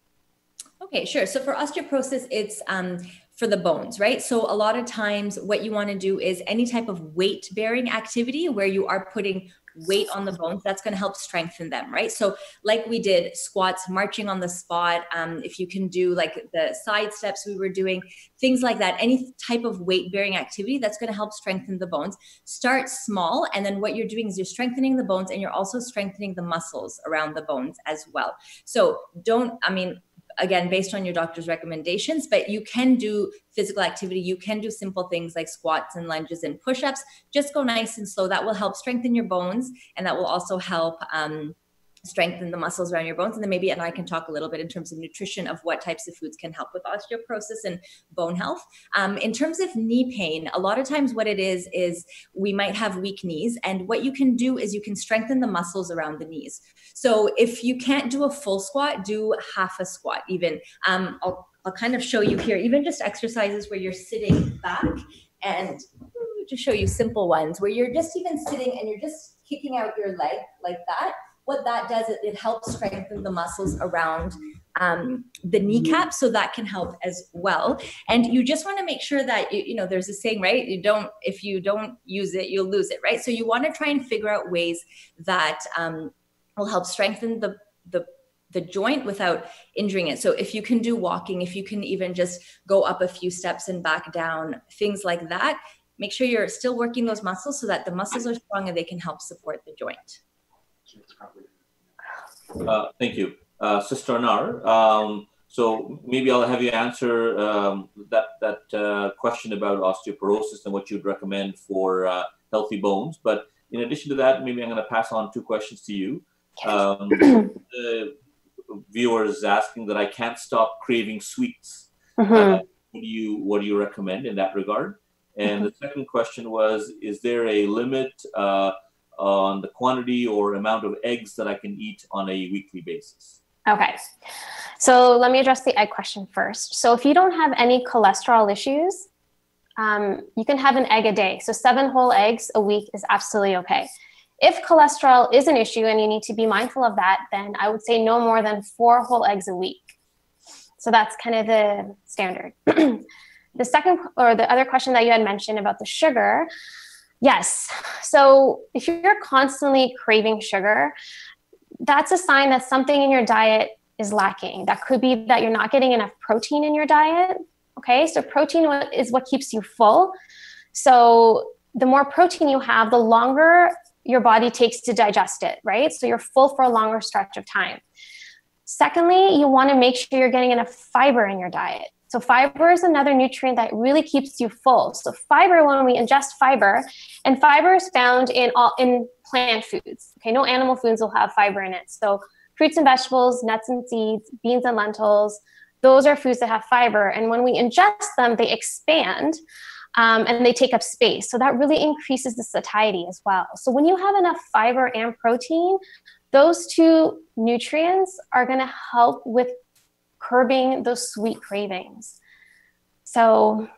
Okay, sure. So for osteoporosis, it's um, for the bones, right? So a lot of times, what you want to do is any type of weight bearing activity where you are putting weight on the bones that's going to help strengthen them right? So like we did squats marching on the spot um, if you can do like the side steps we were doing things like that any type of weight bearing activity that's going to help strengthen the bones. Start small and then what you're doing is you're strengthening the bones and you're also strengthening the muscles around the bones as well. So don't i mean again based on your doctor's recommendations but you can do physical activity. You can do simple things like squats and lunges and push-ups. Just go nice and slow. That will help strengthen your bones and that will also help um, strengthen the muscles around your bones. And then maybe and I can talk a little bit in terms of nutrition of what types of foods can help with osteoporosis and bone health. Um, in terms of knee pain, a lot of times what it is is we might have weak knees, and what you can do is you can strengthen the muscles around the knees. So if you can't do a full squat, do half a squat. Even um, I'll I'll kind of show you here, even just exercises where you're sitting back and to show you simple ones where you're just even sitting and you're just kicking out your leg like that what that does is it helps strengthen the muscles around um, the kneecap so that can help as well and you just want to make sure that you, you know there's a saying right you don't if you don't use it you'll lose it right so you want to try and figure out ways that um, will help strengthen the the the joint without injuring it. So if you can do walking, if you can even just go up a few steps and back down, things like that, make sure you're still working those muscles so that the muscles are strong and they can help support the joint. Uh, thank you. Uh, Sister Anar, um, so maybe I'll have you answer um, that, that uh, question about osteoporosis and what you'd recommend for uh, healthy bones. But in addition to that, maybe I'm going to pass on two questions to you. Um, the viewer is asking that I can't stop craving sweets. Mm-hmm. Uh, what do you what do you recommend in that regard? And mm-hmm. the second question was: Is there a limit uh, on the quantity or amount of eggs that I can eat on a weekly basis. Okay. So let me address the egg question first. So if you don't have any cholesterol issues, um, you can have an egg a day. So seven whole eggs a week is absolutely okay. If cholesterol is an issue and you need to be mindful of that, then I would say no more than four whole eggs a week. So that's kind of the standard. the second or the other question that you had mentioned about the sugar, yes. So if you're constantly craving sugar, that's a sign that something in your diet is lacking. That could be that you're not getting enough protein in your diet. Okay, so protein is what keeps you full. So the more protein you have, the longer your body takes to digest it, right? So you're full for a longer stretch of time. Secondly, you want to make sure you're getting enough fiber in your diet. So fiber is another nutrient that really keeps you full. So fiber, when we ingest fiber, and fiber is found in all in plant foods. Okay, no animal foods will have fiber in it. So fruits and vegetables, nuts and seeds, beans and lentils, those are foods that have fiber. And when we ingest them, they expand um, and they take up space. So that really increases the satiety as well. So when you have enough fiber and protein, those two nutrients are going to help with curbing those sweet cravings. So,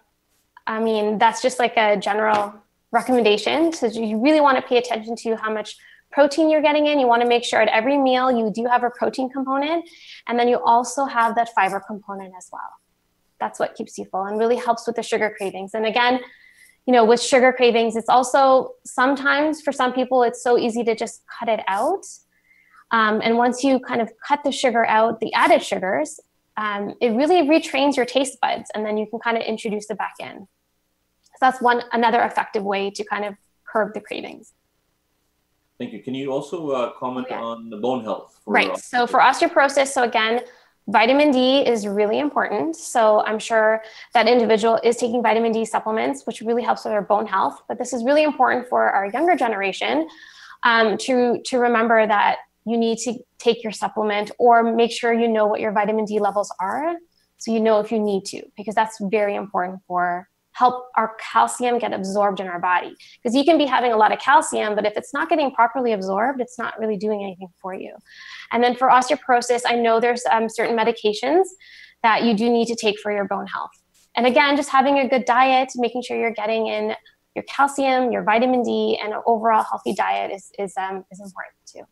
I mean, that's just like a general recommendation. So you really want to pay attention to how much protein you're getting in. You want to make sure at every meal you do have a protein component, and then you also have that fiber component as well that's what keeps you full and really helps with the sugar cravings. And again, you know, with sugar cravings, it's also sometimes for some people, it's so easy to just cut it out. Um, and once you kind of cut the sugar out, the added sugars, um, it really retrains your taste buds and then you can kind of introduce it back in. So that's one another effective way to kind of curb the cravings. Thank you. Can you also uh, comment oh, yeah. on the bone health? right. So for osteoporosis, so again, Vitamin D is really important. So I'm sure that individual is taking vitamin D supplements, which really helps with their bone health. But this is really important for our younger generation um, to, to remember that you need to take your supplement or make sure you know what your vitamin D levels are so you know if you need to, because that's very important for help our calcium get absorbed in our body. Because you can be having a lot of calcium, but if it's not getting properly absorbed, it's not really doing anything for you. And then for osteoporosis, I know there's um, certain medications that you do need to take for your bone health. And again, just having a good diet, making sure you're getting in your calcium, your vitamin D, and an overall healthy diet is, is, um, is important too.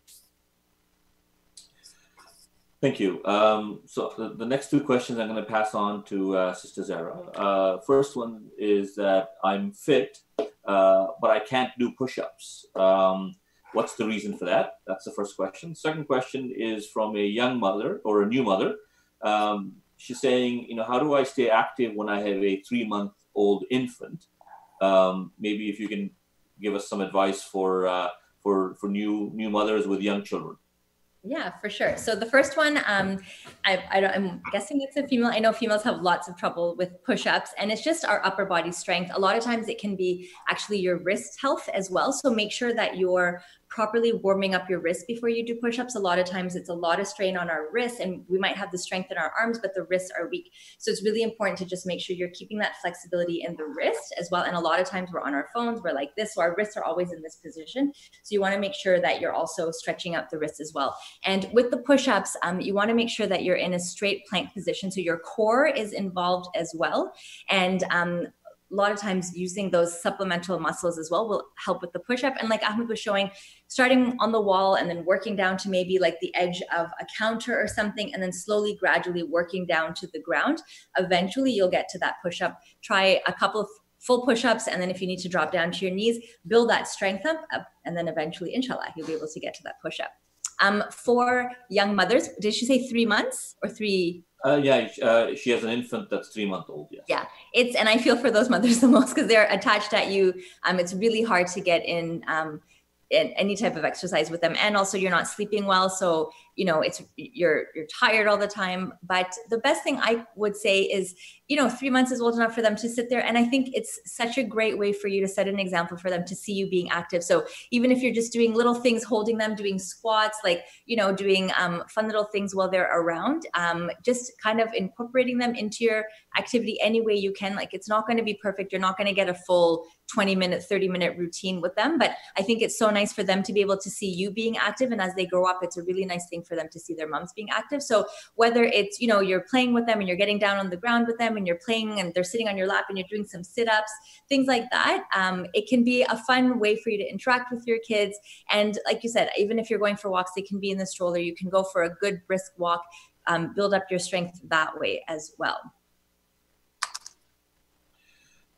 Thank you. Um, so the, the, next two questions I'm going to pass on to uh, Sister Zara. Uh, first one is that I'm fit, uh, but I can't do push-ups. Um, what's the reason for that? That's the first question. Second question is from a young mother or a new mother. Um, she's saying, you know, how do I stay active when I have a three-month-old infant? Um, maybe if you can give us some advice for uh, for for new new mothers with young children. Yeah, for sure. So the first one, um, I, I am guessing it's a female. I know females have lots of trouble with push-ups, and it's just our upper body strength. A lot of times, it can be actually your wrist health as well. So make sure that your properly warming up your wrist before you do push-ups. A lot of times it's a lot of strain on our wrists and we might have the strength in our arms, but the wrists are weak. So it's really important to just make sure you're keeping that flexibility in the wrist as well. And a lot of times we're on our phones, we're like this, so our wrists are always in this position. So you wanna make sure that you're also stretching out the wrist as well. And with the push-ups, um, you wanna make sure that you're in a straight plank position. So your core is involved as well. And um, a lot of times using those supplemental muscles as well will help with the push up. And like Ahmed was showing, starting on the wall and then working down to maybe like the edge of a counter or something, and then slowly, gradually working down to the ground. Eventually, you'll get to that push up. Try a couple of full push-ups and then if you need to drop down to your knees build that strength up, up and then eventually inshallah you'll be able to get to that push-up um, for young mothers did she say three months or three uh, yeah, uh, she has an infant that's three months old. Yes. Yeah, it's and I feel for those mothers the most because they're attached at you. Um, it's really hard to get in. Um, in any type of exercise with them and also you're not sleeping well so you know it's you're you're tired all the time. But the best thing i would say is you know three months is old enough for them to sit there. And i think it's such a great way for you to set an example for them to see you being active. So even if you're just doing little things holding them doing squats like you know doing um, fun little things while they're around um, just kind of incorporating them into your activity any way you can. Like it's not going to be perfect. You're not going to get a full 20 minute 30 minute routine with them. But i think it's so nice for them to be able to see you being active. And as they grow up it's a really nice thing for them to see their moms being active so whether it's you know you're playing with them and you're getting down on the ground with them and you're playing and they're sitting on your lap and you're doing some sit-ups things like that um, it can be a fun way for you to interact with your kids and like you said even if you're going for walks they can be in the stroller you can go for a good brisk walk um, build up your strength that way as well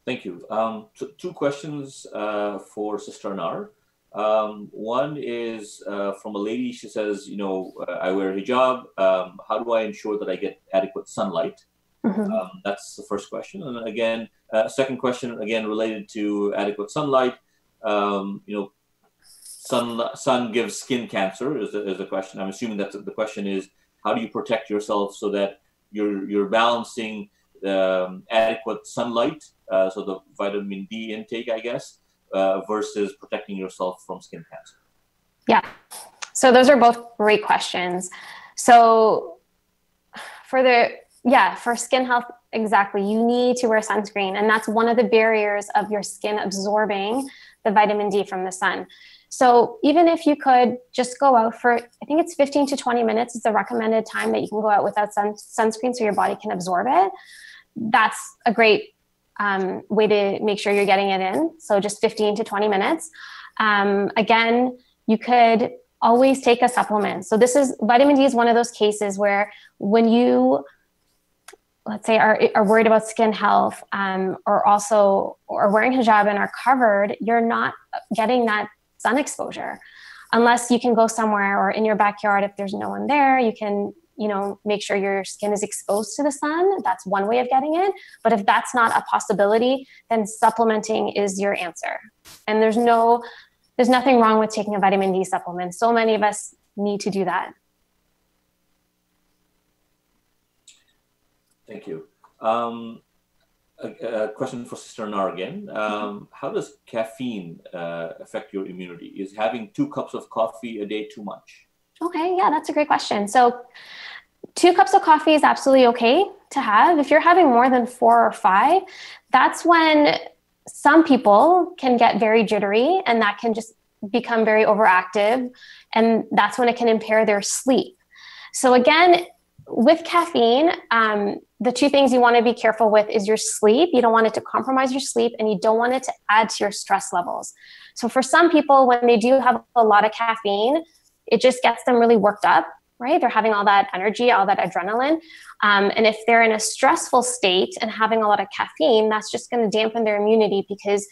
Thank you. Um, two questions uh, for Sister Anar. Um, one is uh, from a lady. She says, you know, uh, I wear a hijab. Um, how do I ensure that I get adequate sunlight? Mm-hmm. Um, that's the first question. And again, uh, second question, again related to adequate sunlight. Um, you know, sun sun gives skin cancer is a, is a question. I'm assuming that the question is how do you protect yourself so that you're you're balancing um, adequate sunlight uh, so the vitamin D intake, I guess, uh, versus protecting yourself from skin cancer? Yeah. So those are both great questions. So for the yeah, for skin health, exactly. You need to wear sunscreen, and that's one of the barriers of your skin absorbing the vitamin D from the sun. So even if you could just go out for, I think it's 15 to 20 minutes is the recommended time that you can go out without sun, sunscreen so your body can absorb it. That's a great um, way to make sure you're getting it in. So just 15 to 20 minutes. Um, again, you could always take a supplement. So this is vitamin D is one of those cases where when you let's say are, are worried about skin health um, or also or wearing hijab and are covered, you're not getting that sun exposure unless you can go somewhere or in your backyard if there's no one there you can you know make sure your skin is exposed to the sun. That's one way of getting it. But if that's not a possibility then supplementing is your answer. And there's no there's nothing wrong with taking a vitamin d supplement. So many of us need to do that. Thank you. Um, a, a, question for sister Anar again. Um, how does caffeine uh, affect your immunity? Is having two cups of coffee a day too much Okay, yeah, that's a great question. So, two cups of coffee is absolutely okay to have. If you're having more than four or five, that's when some people can get very jittery and that can just become very overactive. And that's when it can impair their sleep. So, again, with caffeine, um, the two things you want to be careful with is your sleep. You don't want it to compromise your sleep and you don't want it to add to your stress levels. So, for some people, when they do have a lot of caffeine, it just gets them really worked up right? They're having all that energy all that adrenaline. Um, and if they're in a stressful state and having a lot of caffeine that's just going to dampen their immunity because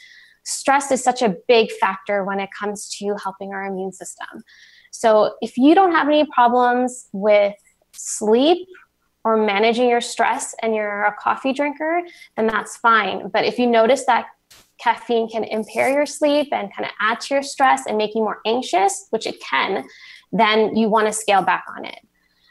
stress is such a big factor when it comes to helping our immune system. So if you don't have any problems with sleep or managing your stress and you're a coffee drinker then that's fine. But if you notice that caffeine can impair your sleep and kind of add to your stress and make you more anxious, which it can, then you want to scale back on it.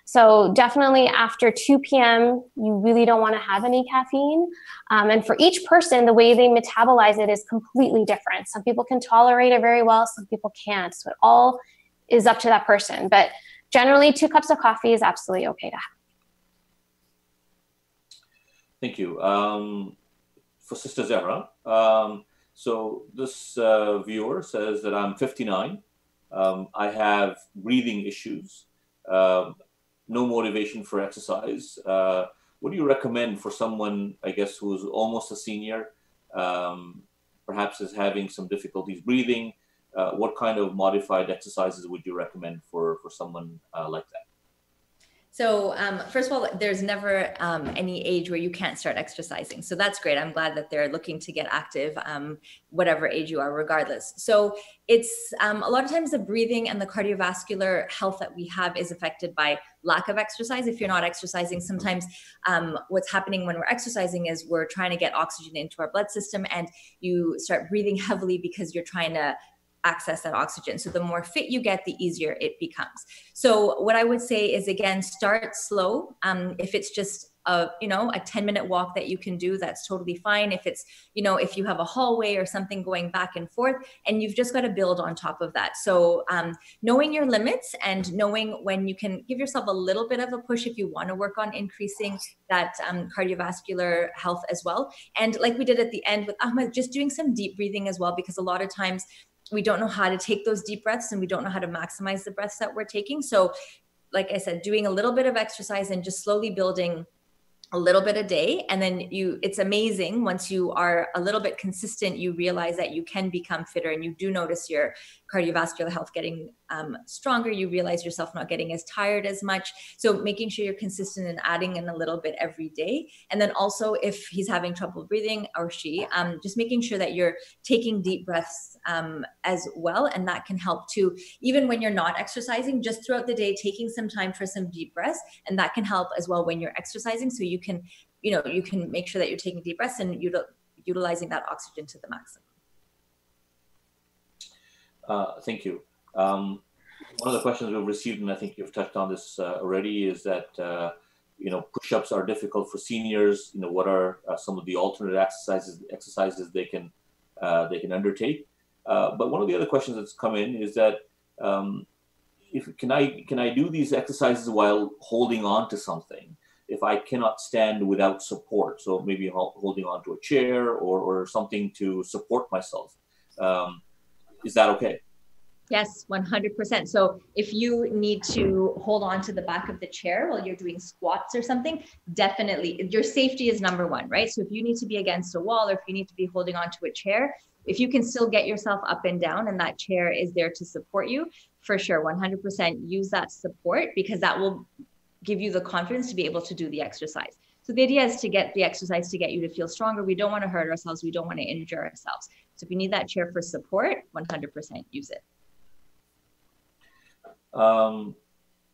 So, definitely after 2 p.m., you really don't want to have any caffeine. Um, and for each person, the way they metabolize it is completely different. Some people can tolerate it very well, some people can't. So, it all is up to that person. But generally, two cups of coffee is absolutely okay to have. Thank you. Um, for Sister Zahra. Um, so this uh, viewer says that I'm 59. Um, I have breathing issues, uh, no motivation for exercise. Uh, what do you recommend for someone, I guess, who's almost a senior, um, perhaps is having some difficulties breathing? Uh, what kind of modified exercises would you recommend for, for someone uh, like that? So, um, first of all, there's never um, any age where you can't start exercising. So, that's great. I'm glad that they're looking to get active, um, whatever age you are, regardless. So, it's um, a lot of times the breathing and the cardiovascular health that we have is affected by lack of exercise. If you're not exercising, sometimes um, what's happening when we're exercising is we're trying to get oxygen into our blood system and you start breathing heavily because you're trying to access that oxygen. So the more fit you get, the easier it becomes. So what I would say is again, start slow. Um, if it's just a you know a 10 minute walk that you can do that's totally fine if it's you know if you have a hallway or something going back and forth and you've just got to build on top of that so um, knowing your limits and knowing when you can give yourself a little bit of a push if you want to work on increasing that um, cardiovascular health as well and like we did at the end with ahmed just doing some deep breathing as well because a lot of times we don't know how to take those deep breaths and we don't know how to maximize the breaths that we're taking. So like i said doing a little bit of exercise and just slowly building a little bit a day. And then you it's amazing once you are a little bit consistent you realize that you can become fitter and you do notice your cardiovascular health getting um, stronger you realize yourself not getting as tired as much. So making sure you're consistent and adding in a little bit every day. And then also if he's having trouble breathing or she um, just making sure that you're taking deep breaths um, as well. And that can help too. Even when you're not exercising just throughout the day taking some time for some deep breaths. And that can help as well when you're exercising. So you can you know you can make sure that you're taking deep breaths and util- utilizing that oxygen to the maximum uh, thank you. Um, one of the questions we've received, and I think you've touched on this uh, already, is that uh, you know push-ups are difficult for seniors. You know, what are uh, some of the alternate exercises exercises they can uh, they can undertake? Uh, but one of the other questions that's come in is that um, if can I can I do these exercises while holding on to something? If I cannot stand without support, so maybe holding on to a chair or, or something to support myself. Um, is that okay? Yes, 100%. So if you need to hold on to the back of the chair while you're doing squats or something, definitely your safety is number one, right? So if you need to be against a wall or if you need to be holding on to a chair, if you can still get yourself up and down and that chair is there to support you, for sure, 100% use that support because that will give you the confidence to be able to do the exercise. So the idea is to get the exercise to get you to feel stronger. We don't want to hurt ourselves. We don't want to injure ourselves. So if you need that chair for support, 100% use it. Um,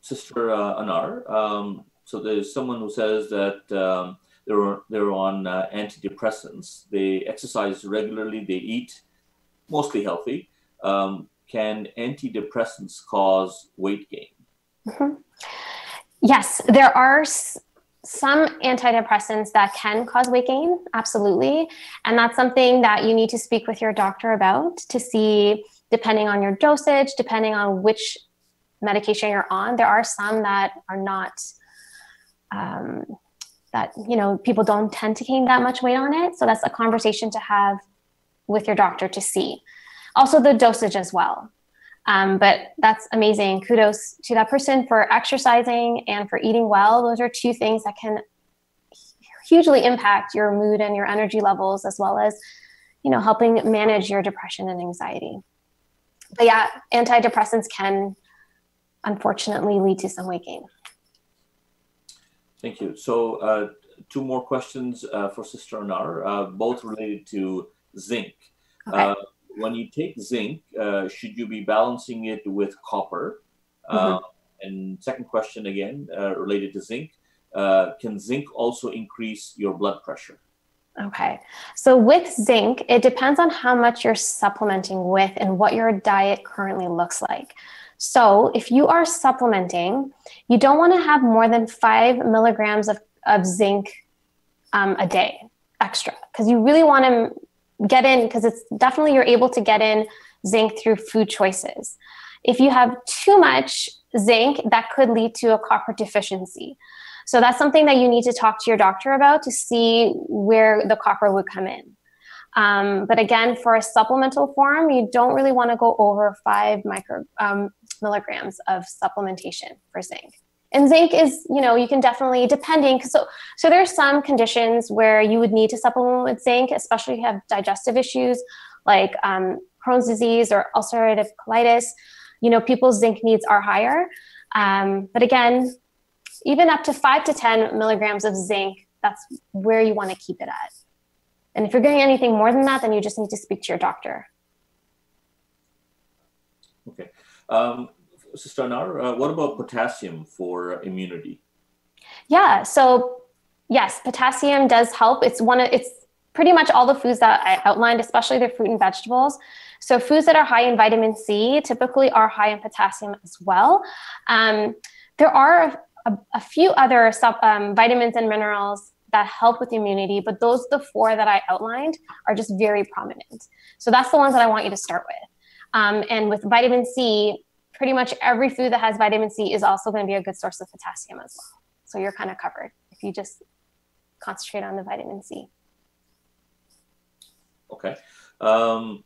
Sister uh, Anar, um, so there's someone who says that um, they're, they're on uh, antidepressants. They exercise regularly, they eat mostly healthy. Um, can antidepressants cause weight gain? Mm-hmm. Yes, there are some antidepressants that can cause weight gain, absolutely. And that's something that you need to speak with your doctor about to see, depending on your dosage, depending on which medication you're on. There are some that are not, um, that, you know, people don't tend to gain that much weight on it. So that's a conversation to have with your doctor to see. Also, the dosage as well. Um, but that's amazing. Kudos to that person for exercising and for eating well. Those are two things that can hugely impact your mood and your energy levels, as well as, you know, helping manage your depression and anxiety. But yeah, antidepressants can unfortunately lead to some weight gain. Thank you. So, uh, two more questions uh, for Sister Anar, uh, both related to zinc. Okay. When you take zinc, uh, should you be balancing it with copper? Mm-hmm. Uh, and second question again, uh, related to zinc, uh, can zinc also increase your blood pressure? Okay. So with zinc, it depends on how much you're supplementing with and what your diet currently looks like. So if you are supplementing, you don't want to have more than five milligrams of, of zinc um, a day extra because you really want to get in because it's definitely you're able to get in zinc through food choices. If you have too much zinc, that could lead to a copper deficiency. So that's something that you need to talk to your doctor about to see where the copper would come in. Um, but again, for a supplemental form, you don't really want to go over five micro um, milligrams of supplementation for zinc and zinc is you know you can definitely depending so so there's some conditions where you would need to supplement with zinc especially if you have digestive issues like um, crohn's disease or ulcerative colitis. You know people's zinc needs are higher. Um, but again even up to 5 to 10 milligrams of zinc that's where you want to keep it at. And if you're getting anything more than that then you just need to speak to your doctor. Okay. Um, Sister Anar, uh, what about potassium for immunity? Yeah, so yes, potassium does help. It's one of it's pretty much all the foods that I outlined, especially the fruit and vegetables. So foods that are high in vitamin C typically are high in potassium as well. Um, there are a, a few other sub, um, vitamins and minerals that help with immunity, but those the four that I outlined are just very prominent. So that's the ones that I want you to start with. Um, and with vitamin C, pretty much every food that has vitamin C is also going to be a good source of potassium as well. So you're kind of covered if you just concentrate on the vitamin C. Okay. Um,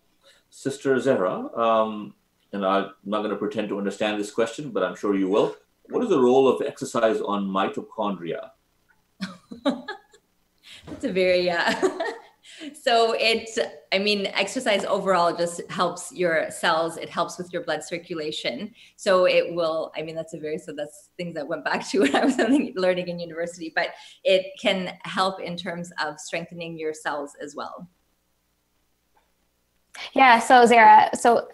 Sister Zahra, um, and I'm not going to pretend to understand this question, but I'm sure you will. What is the role of exercise on mitochondria? That's a very uh, so it i mean exercise overall just helps your cells it helps with your blood circulation. So it will i mean that's a very so that's things that went back to when i was learning in university but it can help in terms of strengthening your cells as well. Yeah so zara so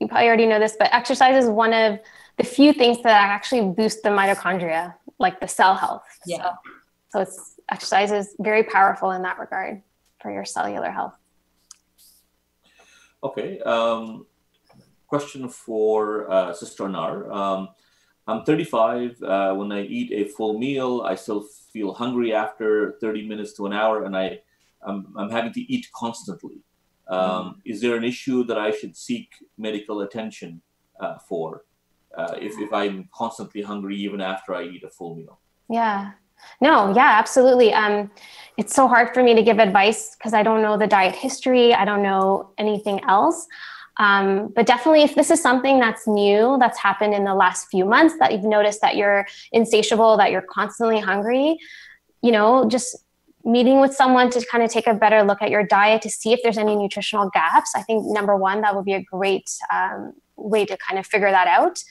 you probably already know this but exercise is one of the few things that actually boost the mitochondria like the cell health. Yeah. So, so it's exercise is very powerful in that regard for your cellular health. Okay. Um, question for uh, Sister Anar. Um, I'm 35. Uh, when I eat a full meal, I still feel hungry after 30 minutes to an hour, and I, I'm, I'm having to eat constantly. Um, mm. Is there an issue that I should seek medical attention uh, for uh, if, if I'm constantly hungry even after I eat a full meal? Yeah, no, yeah, absolutely. Um, it's so hard for me to give advice because I don't know the diet history. I don't know anything else. Um, but definitely, if this is something that's new, that's happened in the last few months, that you've noticed that you're insatiable, that you're constantly hungry, you know, just meeting with someone to kind of take a better look at your diet to see if there's any nutritional gaps. I think number one, that would be a great um, way to kind of figure that out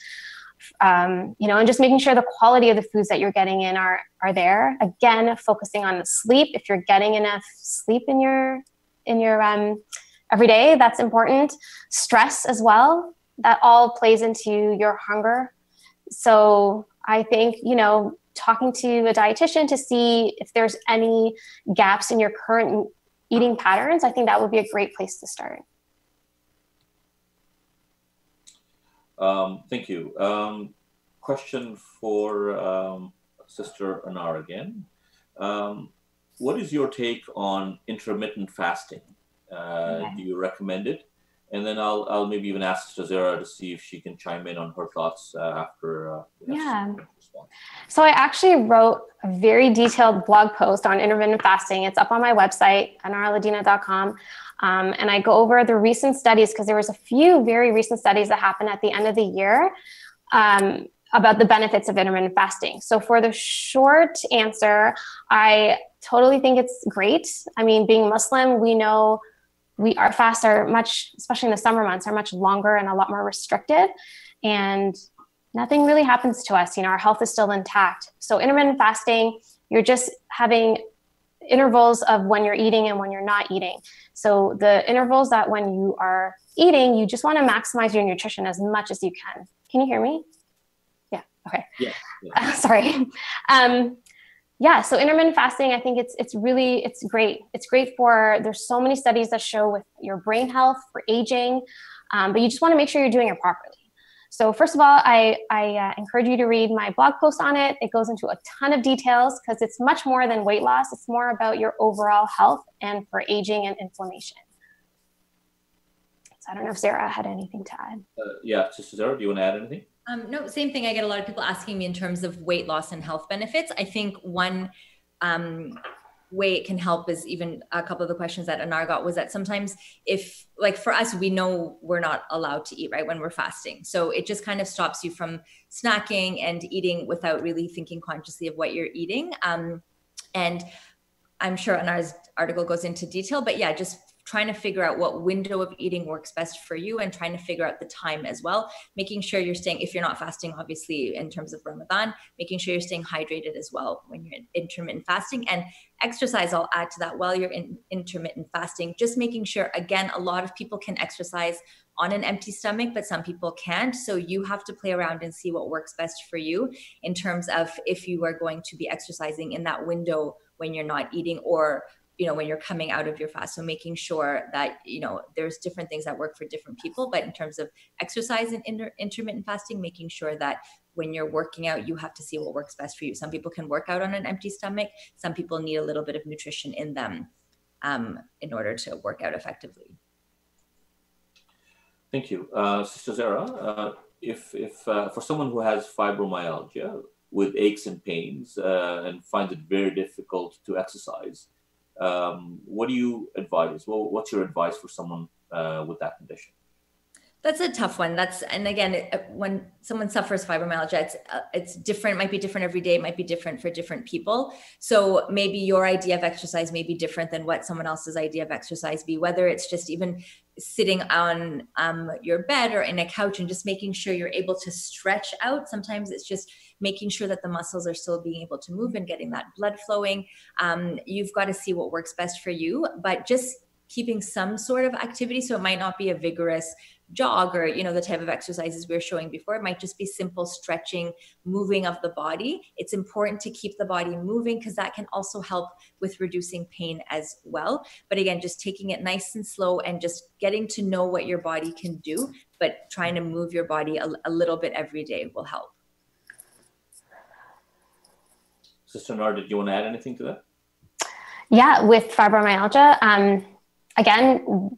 um, you know, and just making sure the quality of the foods that you're getting in are are there. Again, focusing on the sleep. If you're getting enough sleep in your in your um, every day, that's important. Stress as well. That all plays into your hunger. So I think you know talking to a dietitian to see if there's any gaps in your current eating patterns. I think that would be a great place to start. Um, thank you. Um, question for um, Sister Anar again. Um, what is your take on intermittent fasting? Uh, okay. Do you recommend it? And then I'll, I'll maybe even ask Sister to see if she can chime in on her thoughts uh, after. Uh, yeah. So I actually wrote a very detailed blog post on intermittent fasting. It's up on my website, anaraladina.com. Um, and I go over the recent studies because there was a few very recent studies that happened at the end of the year um, about the benefits of intermittent fasting. So for the short answer, I totally think it's great. I mean, being Muslim, we know we our fasts are much, especially in the summer months, are much longer and a lot more restricted. And nothing really happens to us. You know, our health is still intact. So intermittent fasting, you're just having intervals of when you're eating and when you're not eating. So the intervals that when you are eating, you just want to maximize your nutrition as much as you can. Can you hear me? Yeah. Okay. Yeah. yeah. Uh, sorry. Um, yeah. So intermittent fasting, I think it's it's really it's great. It's great for there's so many studies that show with your brain health for aging, um, but you just want to make sure you're doing it properly. So first of all, I, I uh, encourage you to read my blog post on it. It goes into a ton of details because it's much more than weight loss. It's more about your overall health and for aging and inflammation. So I don't know if Sarah had anything to add. Uh, yeah, Sister Sarah, do you want to add anything? Um, no, same thing. I get a lot of people asking me in terms of weight loss and health benefits. I think one um, way it can help is even a couple of the questions that Anar got was that sometimes if like for us we know we're not allowed to eat right when we're fasting. So it just kind of stops you from snacking and eating without really thinking consciously of what you're eating. Um, and I'm sure Anar's article goes into detail but yeah just trying to figure out what window of eating works best for you and trying to figure out the time as well. Making sure you're staying if you're not fasting obviously in terms of ramadan making sure you're staying hydrated as well when you're in intermittent fasting. And exercise i'll add to that while you're in intermittent fasting just making sure again a lot of people can exercise on an empty stomach but some people can't. So you have to play around and see what works best for you in terms of if you are going to be exercising in that window when you're not eating or you know when you're coming out of your fast. So making sure that you know there's different things that work for different people but in terms of exercise and inter- intermittent fasting making sure that when you're working out you have to see what works best for you. Some people can work out on an empty stomach. Some people need a little bit of nutrition in them um, in order to work out effectively. Thank you. Uh, sister zara uh, if if uh, for someone who has fibromyalgia with aches and pains uh, and finds it very difficult to exercise um, what do you advise? Well, what's your advice for someone uh, with that condition? That's a tough one. That's and again, it, when someone suffers fibromyalgia, it's uh, it's different. It might be different every day. It might be different for different people. So maybe your idea of exercise may be different than what someone else's idea of exercise be. Whether it's just even sitting on um, your bed or in a couch and just making sure you're able to stretch out. Sometimes it's just making sure that the muscles are still being able to move and getting that blood flowing. Um, you've got to see what works best for you, but just keeping some sort of activity. So it might not be a vigorous jog or you know the type of exercises we were showing before it might just be simple stretching moving of the body. It's important to keep the body moving because that can also help with reducing pain as well. But again just taking it nice and slow and just getting to know what your body can do but trying to move your body a, a little bit every day will help. Sister Nar, did you want to add anything to that? Yeah with fibromyalgia um, again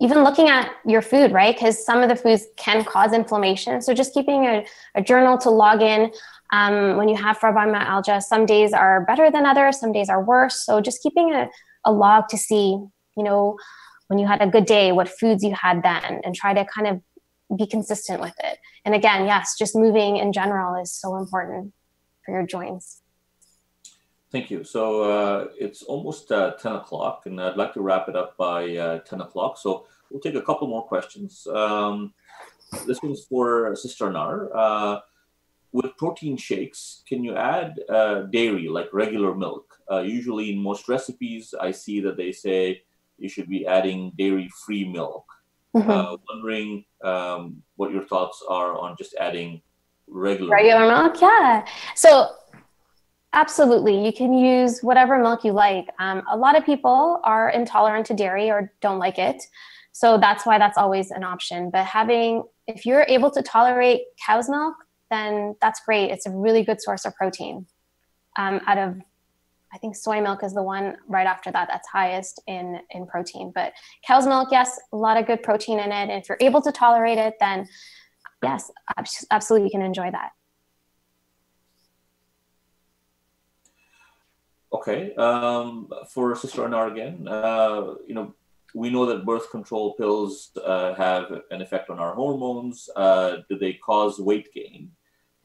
even looking at your food, right? Because some of the foods can cause inflammation. So just keeping a, a journal to log in um, when you have fibromyalgia. Some days are better than others, some days are worse. So just keeping a, a log to see, you know, when you had a good day, what foods you had then, and try to kind of be consistent with it. And again, yes, just moving in general is so important for your joints. Thank you. So uh, it's almost uh, 10 o'clock, and I'd like to wrap it up by uh, 10 o'clock. So we'll take a couple more questions. Um, this one's for Sister Nar. Uh, with protein shakes, can you add uh, dairy, like regular milk? Uh, usually, in most recipes, I see that they say you should be adding dairy free milk. Mm-hmm. wondering um, what your thoughts are on just adding regular regular milk. milk? Yeah. So Absolutely. You can use whatever milk you like. Um, a lot of people are intolerant to dairy or don't like it. So that's why that's always an option. But having, if you're able to tolerate cow's milk, then that's great. It's a really good source of protein. Um, out of, I think soy milk is the one right after that that's highest in, in protein. But cow's milk, yes, a lot of good protein in it. And if you're able to tolerate it, then yes, absolutely you can enjoy that. Okay. Um, for Sister Anar again, uh, you know, we know that birth control pills uh, have an effect on our hormones. Uh, do they cause weight gain?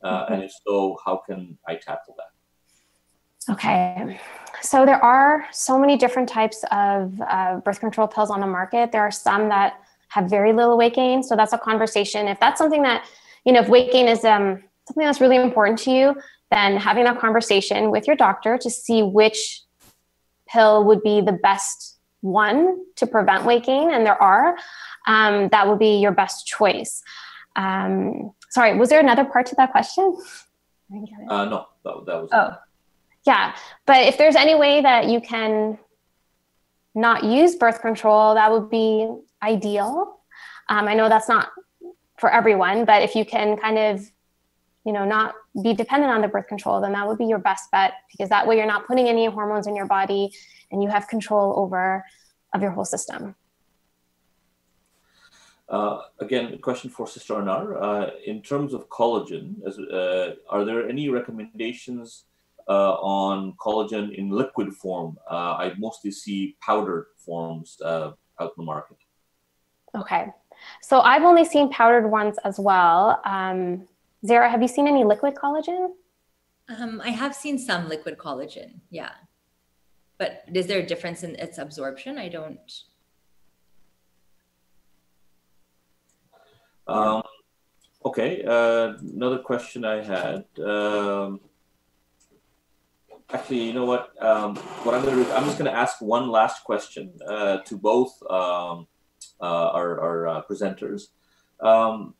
Uh, mm-hmm. And if so, how can I tackle that? Okay. So there are so many different types of uh, birth control pills on the market. There are some that have very little weight gain. So that's a conversation. If that's something that, you know, if weight gain is um, something that's really important to you, then having that conversation with your doctor to see which pill would be the best one to prevent weight gain, and there are, um, that would be your best choice. Um, sorry, was there another part to that question? Uh, no, that, that was. Oh, it. yeah. But if there's any way that you can not use birth control, that would be ideal. Um, I know that's not for everyone, but if you can kind of you know, not be dependent on the birth control, then that would be your best bet because that way you're not putting any hormones in your body and you have control over of your whole system. Uh, again, a question for Sister Anar. Uh, in terms of collagen, as, uh, are there any recommendations uh, on collagen in liquid form? Uh, I mostly see powdered forms uh, out in the market. Okay. So I've only seen powdered ones as well. Um, Zara, have you seen any liquid collagen? Um, I have seen some liquid collagen, yeah. But is there a difference in its absorption? I don't. Um, okay, uh, another question I had. Um, actually, you know what? Um, what I'm going to do, I'm just going to ask one last question uh, to both um, uh, our, our uh, presenters. Um,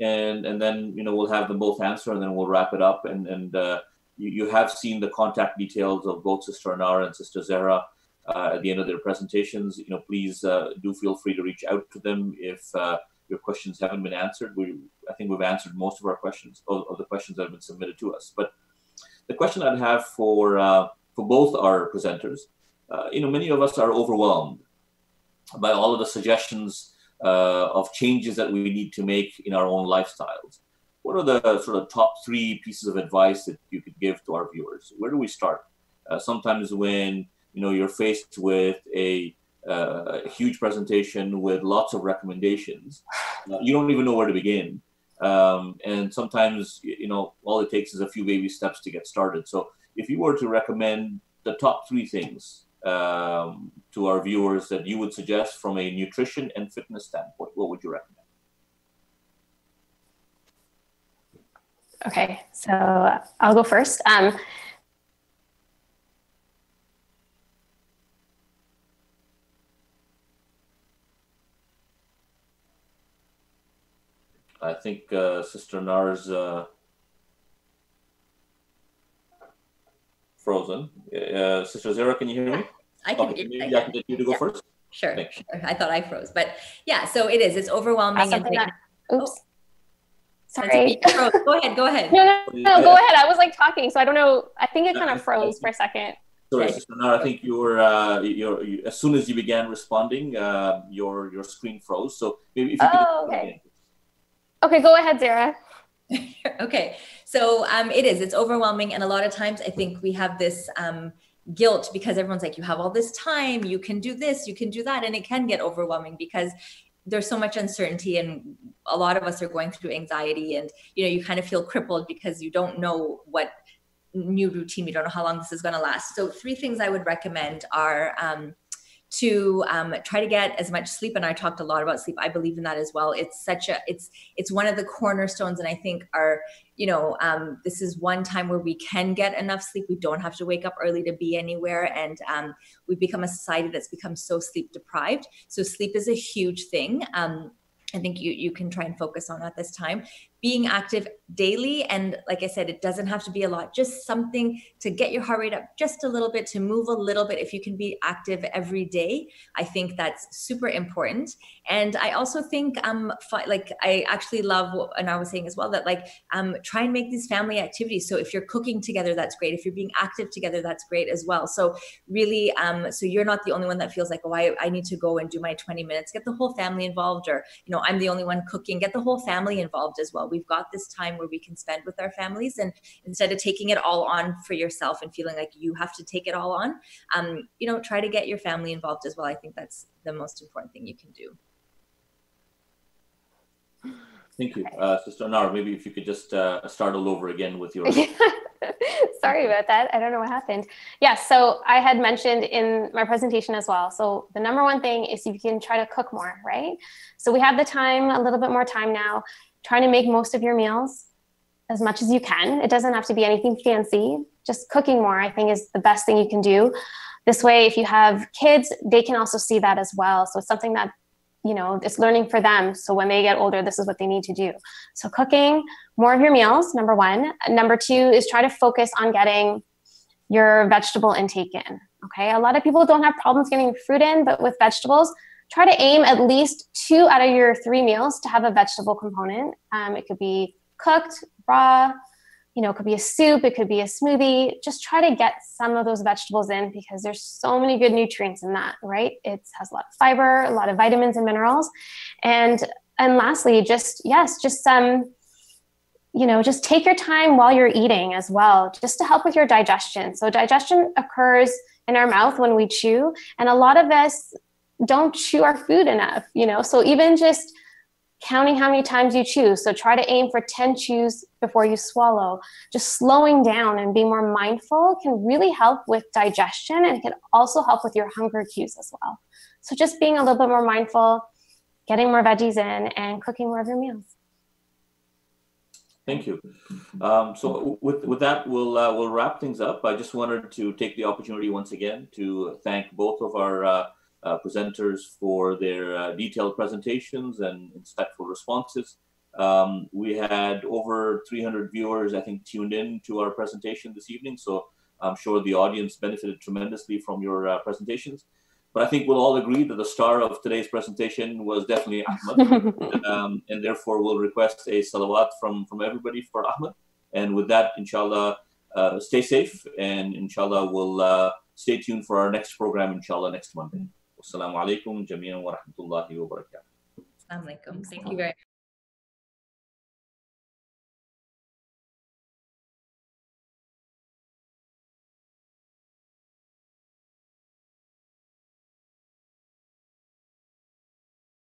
and and then you know we'll have them both answer, and then we'll wrap it up. And and uh, you, you have seen the contact details of both Sister Anar and Sister Zara. uh, at the end of their presentations. You know, please uh, do feel free to reach out to them if uh, your questions haven't been answered. We, I think we've answered most of our questions, of, of the questions that have been submitted to us. But the question I'd have for uh, for both our presenters, uh, you know, many of us are overwhelmed by all of the suggestions uh, of changes that we need to make in our own lifestyles. What are the sort of top three pieces of advice that you could give to our viewers? Where do we start? sometimes when you know you're faced with a, uh, a huge presentation with lots of recommendations uh, you don't even know where to begin um, and sometimes you know all it takes is a few baby steps to get started so if you were to recommend the top three things um, to our viewers that you would suggest from a nutrition and fitness standpoint what would you recommend? Okay so i'll go first. Um, I think uh, Sister Nars uh, frozen. Uh, Sister Zara, can you hear me? I can. Okay, maybe I can get you to go yeah. first. Sure. I thought I froze, but yeah. So it is. It's overwhelming. And that, oops. Oh. Sorry. Go ahead. Go ahead. No, no, no, go ahead. I was like talking, so I don't know. I think it kind of froze for a second. Sorry, okay. Sister Nara, I think you were, uh, you're, you, as soon as you began responding, uh, your your screen froze. So maybe if you oh, could. Okay. Okay, go ahead, Zara. okay, so um, it is. It's overwhelming, and a lot of times I think we have this um, guilt because everyone's like, "You have all this time. You can do this. You can do that," and it can get overwhelming because there's so much uncertainty and a lot of us are going through anxiety and you know you kind of feel crippled because you don't know what new routine you don't know how long this is going to last so three things i would recommend are um, to um, try to get as much sleep and i talked a lot about sleep. I believe in that as well. It's such a it's it's one of the cornerstones and i think our you know um, this is one time where we can get enough sleep. We don't have to wake up early to be anywhere and um, we've become a society that's become so sleep deprived. So sleep is a huge thing. Um, I think you you can try and focus on at this time being active daily. And like i said it doesn't have to be a lot just something to get your heart rate up just a little bit to move a little bit if you can be active every day. I think that's super important. And i also think um like i actually love what and i was saying as well that like um try and make these family activities. So if you're cooking together that's great. If you're being active together that's great as well. So really um so you're not the only one that feels like oh i, I need to go and do my 20 minutes. Get the whole family involved or you know i'm the only one cooking. Get the whole family involved as well we've got this time where we can spend with our families and instead of taking it all on for yourself and feeling like you have to take it all on um, you know try to get your family involved as well i think that's the most important thing you can do Thank you. Uh, Sister Anar, maybe if you could just uh, start all over again with your. Sorry about that. I don't know what happened. Yeah, so I had mentioned in my presentation as well. So the number one thing is you can try to cook more, right? So we have the time, a little bit more time now trying to make most of your meals as much as you can. It doesn't have to be anything fancy. Just cooking more, I think, is the best thing you can do. This way, if you have kids, they can also see that as well. So it's something that, you know, it's learning for them. So when they get older, this is what they need to do. So cooking more of your meals, number one. Number two is try to focus on getting your vegetable intake in. Okay. A lot of people don't have problems getting fruit in, but with vegetables, try to aim at least two out of your three meals to have a vegetable component. Um, it could be cooked, raw, you know, it could be a soup, it could be a smoothie. Just try to get some of those vegetables in because there's so many good nutrients in that, right? It has a lot of fiber, a lot of vitamins and minerals. And and lastly, just yes, just some you know, just take your time while you're eating as well, just to help with your digestion. So digestion occurs in our mouth when we chew, and a lot of us don't chew our food enough, you know? So even just counting how many times you chew. So try to aim for 10 chews before you swallow. Just slowing down and being more mindful can really help with digestion and it can also help with your hunger cues as well. So just being a little bit more mindful, getting more veggies in, and cooking more of your meals. Thank you. Um, so with, with that, we'll, uh, we'll wrap things up. I just wanted to take the opportunity once again to thank both of our uh, uh, presenters for their uh, detailed presentations and insightful responses. Um, we had over 300 viewers, I think, tuned in to our presentation this evening. So I'm sure the audience benefited tremendously from your uh, presentations. But I think we'll all agree that the star of today's presentation was definitely Ahmed. um, and therefore, we'll request a salawat from, from everybody for Ahmed. And with that, inshallah, uh, stay safe. And inshallah, we'll uh, stay tuned for our next program, inshallah, next Monday. Wassalamu alaikum jami'an wa rahmatullahi wa barakatuh. Assalamu alaikum. Thank you very much.